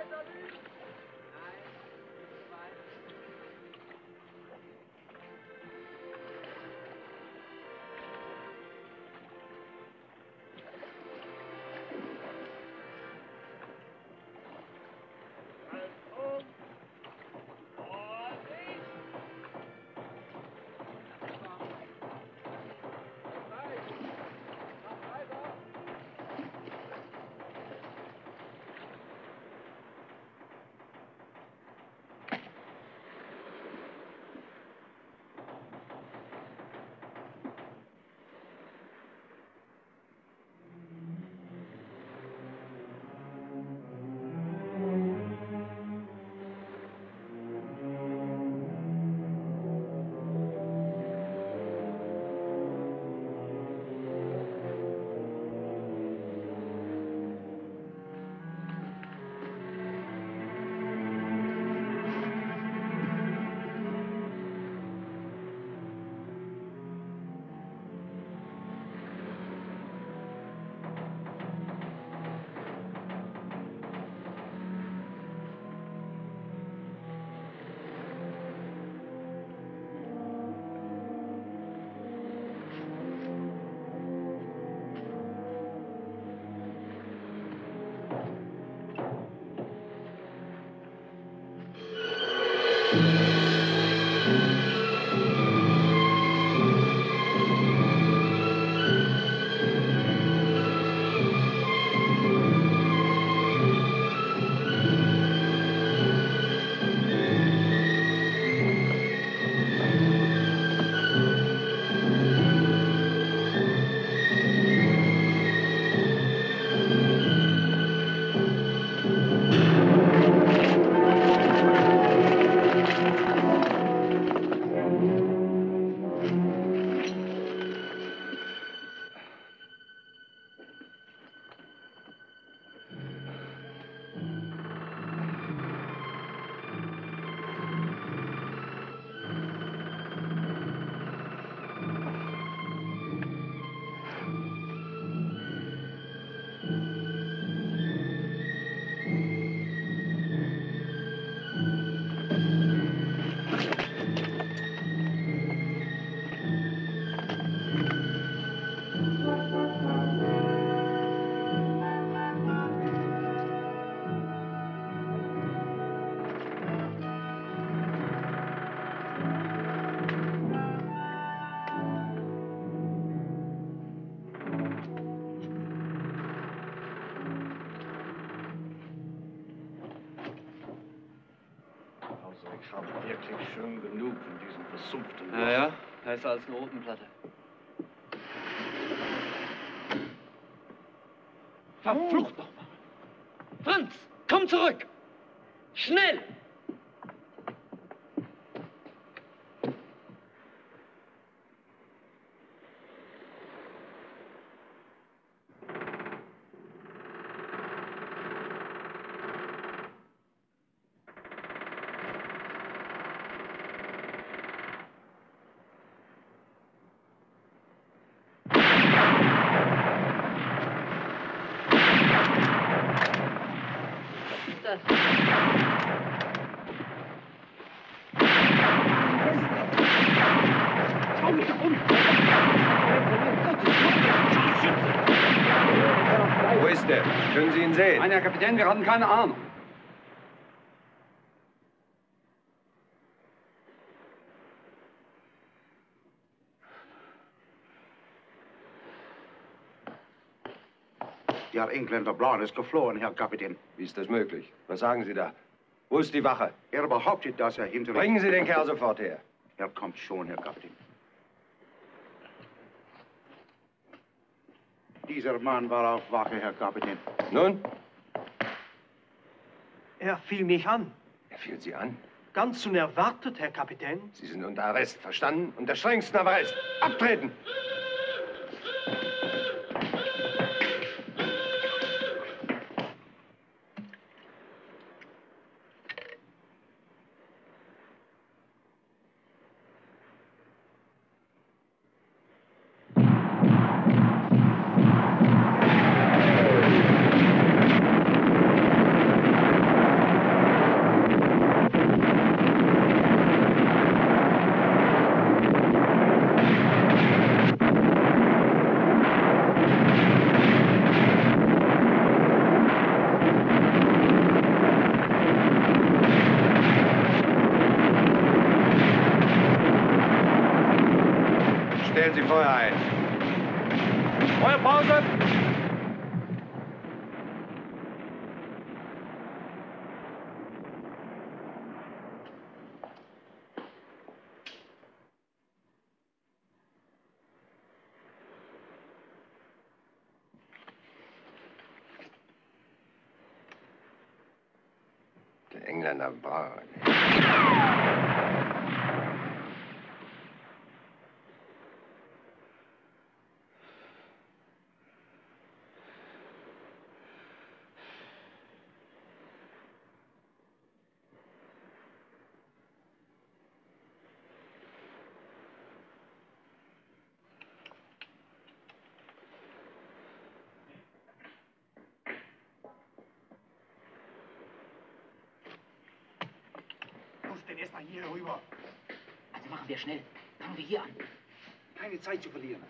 Bye, brother. Besser als eine Rotenplatte. Verflucht nochmal! Franz, komm zurück! Schnell! Wo ist der? Können Sie ihn sehen? Nein, Herr Kapitän, wir haben keine Ahnung. Der Engländer Brown ist geflohen, Herr Kapitän. Wie ist das möglich? Was sagen Sie da? Wo ist die Wache? Er behauptet, dass er hinter... Bringen Sie den Kerl sofort her. Er kommt schon, Herr Kapitän. Dieser Mann war auf Wache, Herr Kapitän. Nun? Er fiel mich an. Er fiel Sie an? Ganz unerwartet, Herr Kapitän. Sie sind unter Arrest, verstanden? Unter strengsten Arrest. Abtreten! Denn erst mal hier rüber. Also machen wir schnell. Fangen wir hier an. Keine Zeit zu verlieren.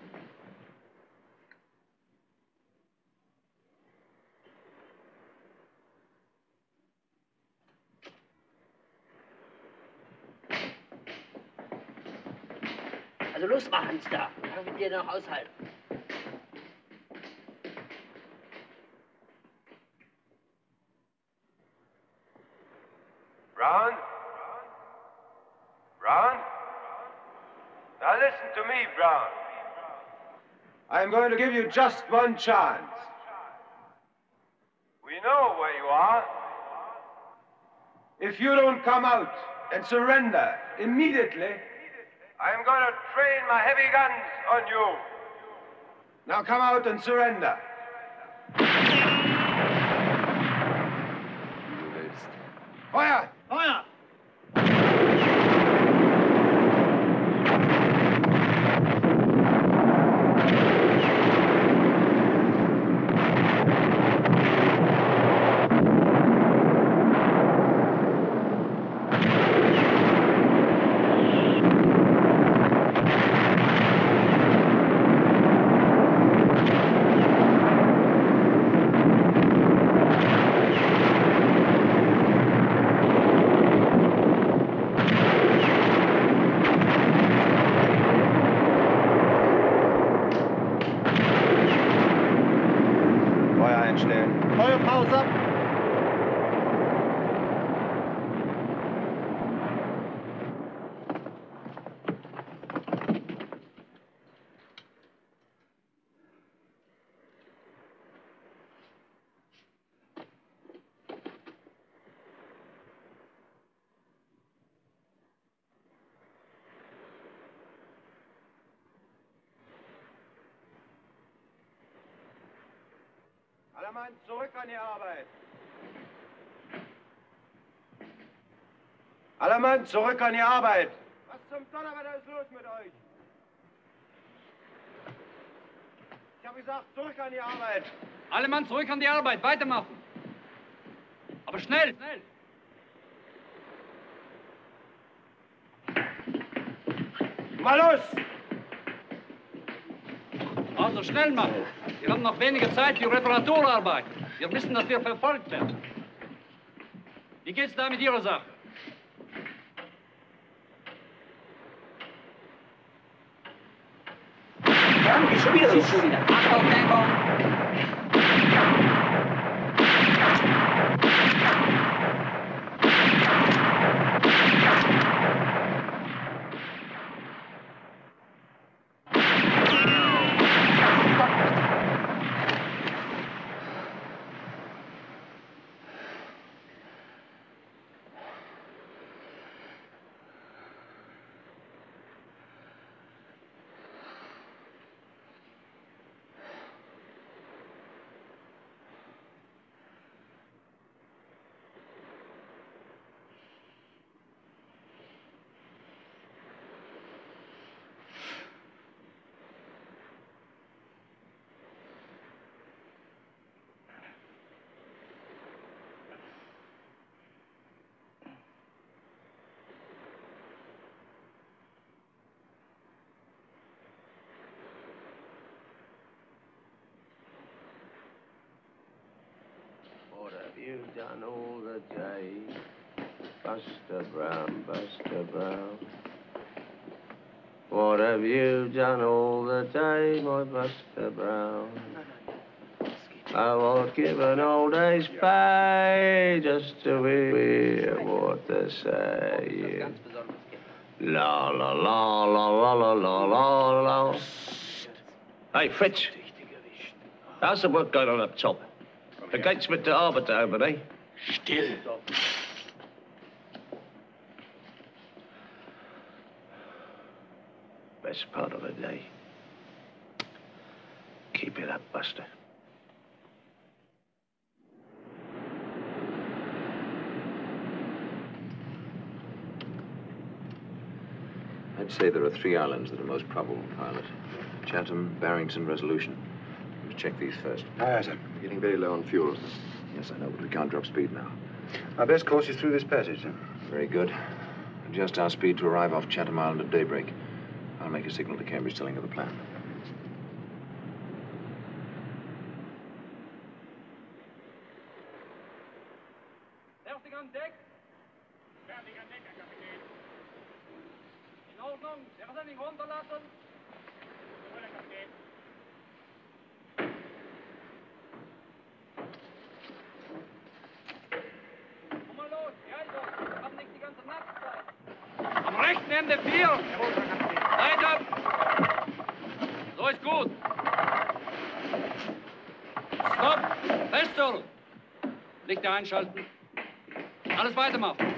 Also los mal, Hans, da. Kann mit dir noch aushalten. I'm going to give you just one chance. We know where you are. If you don't come out and surrender immediately, I'm going to train my heavy guns on you. Now come out and surrender. Feuer! Feuer! Mann zurück an die Arbeit. Alle Mann zurück an die Arbeit. Was zum Donnerwetter ist los mit euch? Ich habe gesagt, zurück an die Arbeit. Alle Mann zurück an die Arbeit, weitermachen. Aber schnell, schnell. Mal los! Also schnell machen. Wir haben noch wenige Zeit für Reparaturarbeit. Wir wissen, dass wir verfolgt werden. Wie geht's da mit Ihrer Sache? Schon wieder. Schon wieder. Achtung, Deckung. Done all the day? Buster Brown, Buster Brown. What have you done all the day, my Buster Brown? I would give an old day's pay just to hear what they're saying. La la la la la la la la la. Hey, Fritz. How's the work going on up top? The gates with the arbiter over there? Still. Best part of the day. Keep it up, Buster. I'd say there are three islands that are most probable, pilot. Chatham, Barrington, Resolution. Let's check these first. Aye, aye, sir. We're getting very low on fuel. Yes, I know, but we can't drop speed now. Our best course is through this passage, sir. Very good. Adjust our speed to arrive off Chatham Island at daybreak. I'll make a signal to Cambridge telling her the plan. Fertig an Deck? Fertig an Deck, Herr Leo! Halt Seid! So ist gut! Stopp! Festung! Lichter einschalten! Alles weitermachen!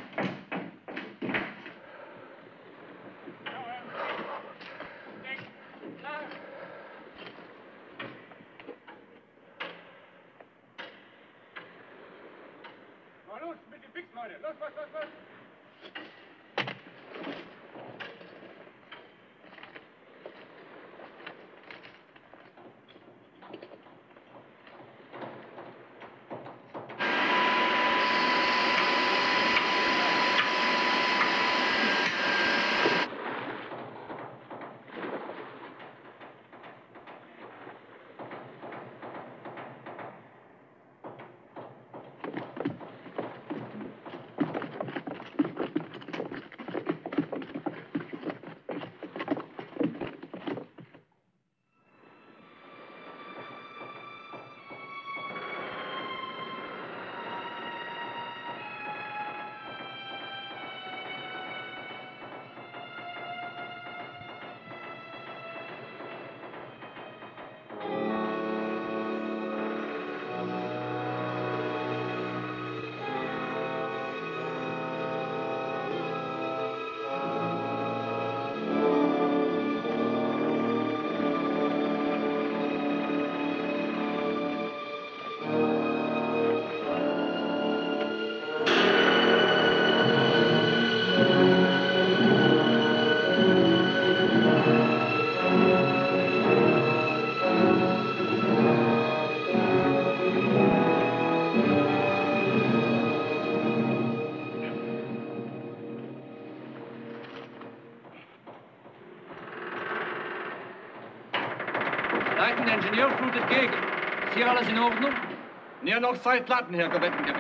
Hier alles in Ordnung? Nur noch zwei Platten, Herr Korvettenkapitän.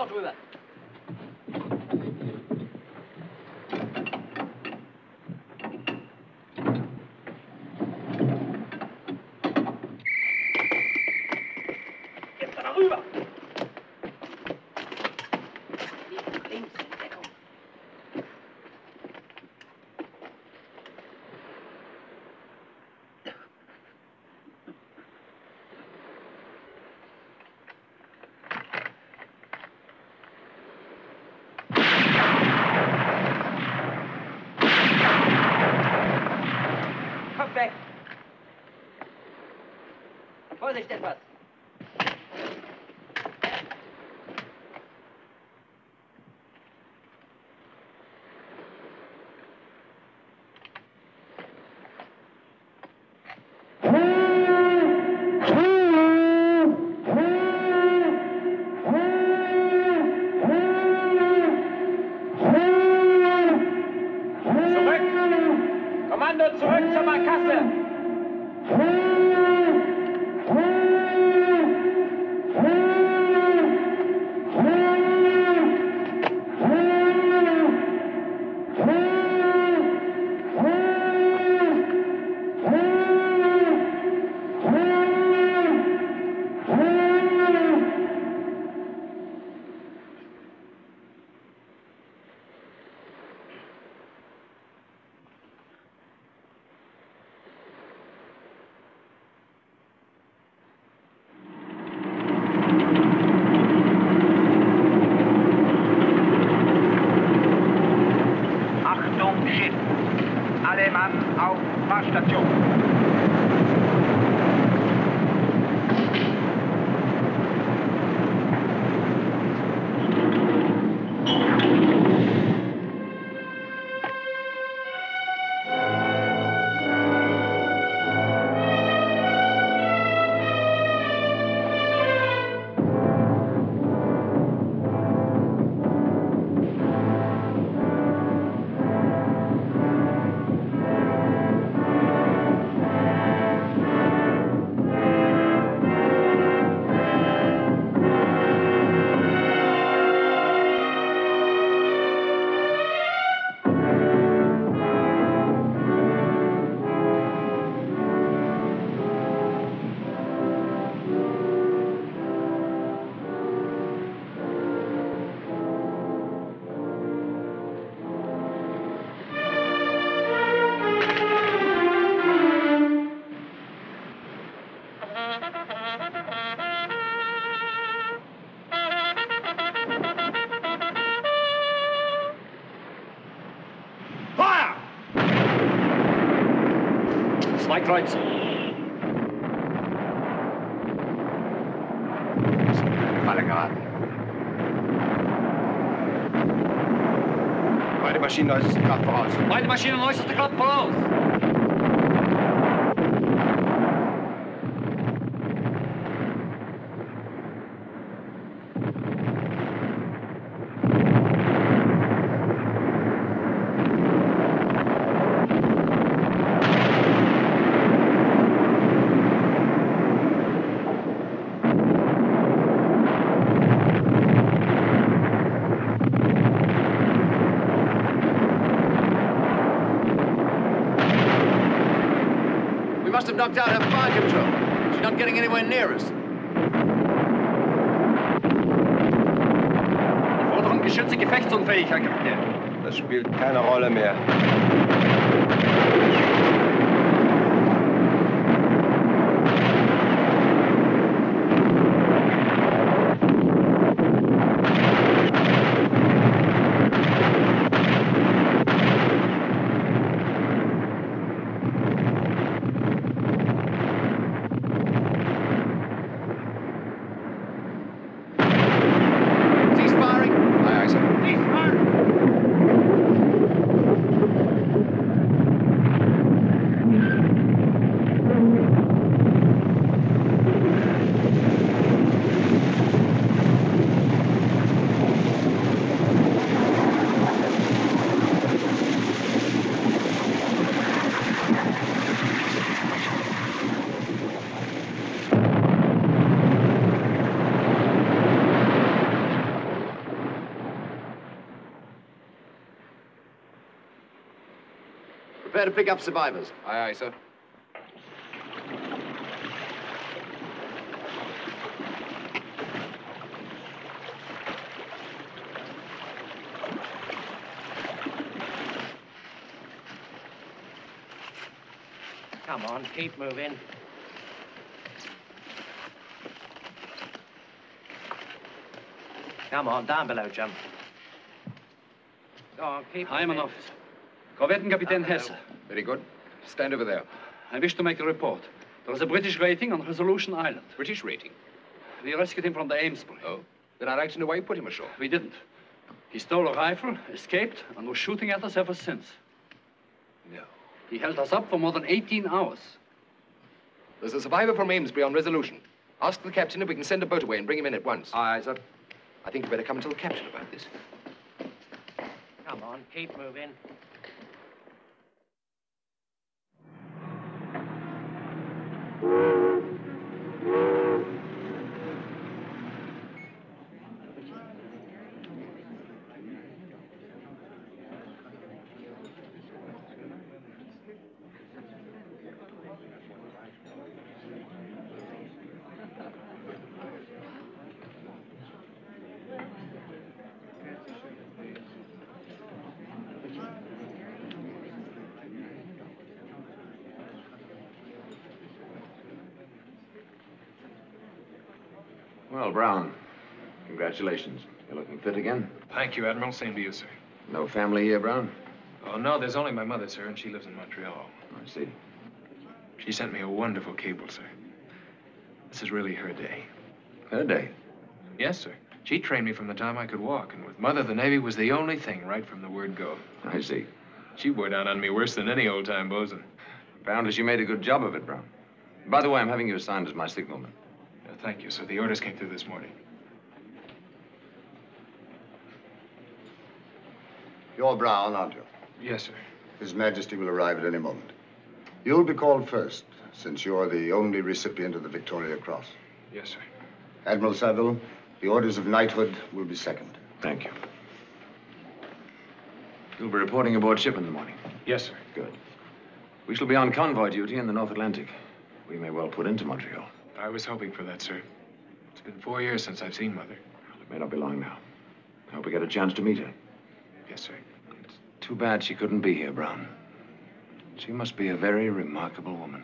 Sofort rüber. Jetzt Zwei Kreuze. Falle geraten. Beide Maschinen äußerste Kraft voraus. Beide Maschinen äußerste Kraft voraus. Knocked out her fire control. She's not getting anywhere near us. Forderung Geschütze Gefechtsunfähigkeit, Kapitän. Das spielt keine Rolle mehr. To pick up survivors. Aye, aye, sir. Come on, keep moving. Come on, down below, Jim. Go on, keep I am an moving. officer. Korvettenkapitän Hesse. Very good. Stand over there. I wish to make a report. There was a British rating on Resolution Island. British rating? We rescued him from the Amesbury. Oh? Then I'd like to know why you put him ashore. We didn't. He stole a rifle, escaped, and was shooting at us ever since. No. He held us up for more than 18 hours. There's a survivor from Amesbury on Resolution. Ask the captain if we can send a boat away and bring him in at once. Aye, sir. I think you better come and tell the captain about this. Come on, keep moving. Well, Brown, congratulations. You're looking fit again. Thank you, Admiral. Same to you, sir. No family here, Brown? Oh, no, there's only my mother, sir, and she lives in Montreal. I see. She sent me a wonderful cable, sir. This is really her day. Her day? Yes, sir. She trained me from the time I could walk, and with Mother, the Navy was the only thing right from the word go. I see. She bore down on me worse than any old-time bosun. Apparently she made a good job of it, Brown. By the way, I'm having you assigned as my signalman. Uh, thank you, sir. The orders came through this morning. You're Brown, aren't you? Yes, sir. His Majesty will arrive at any moment. You'll be called first, since you're the only recipient of the Victoria Cross. Yes, sir. Admiral Saville, the orders of knighthood will be second. Thank you. You'll be reporting aboard ship in the morning. Yes, sir. Good. We shall be on convoy duty in the North Atlantic. We may well put into Montreal. I was hoping for that, sir. It's been four years since I've seen Mother. Well, it may not be long now. I hope we get a chance to meet her. Yes, sir. Too bad she couldn't be here, Brown. She must be a very remarkable woman.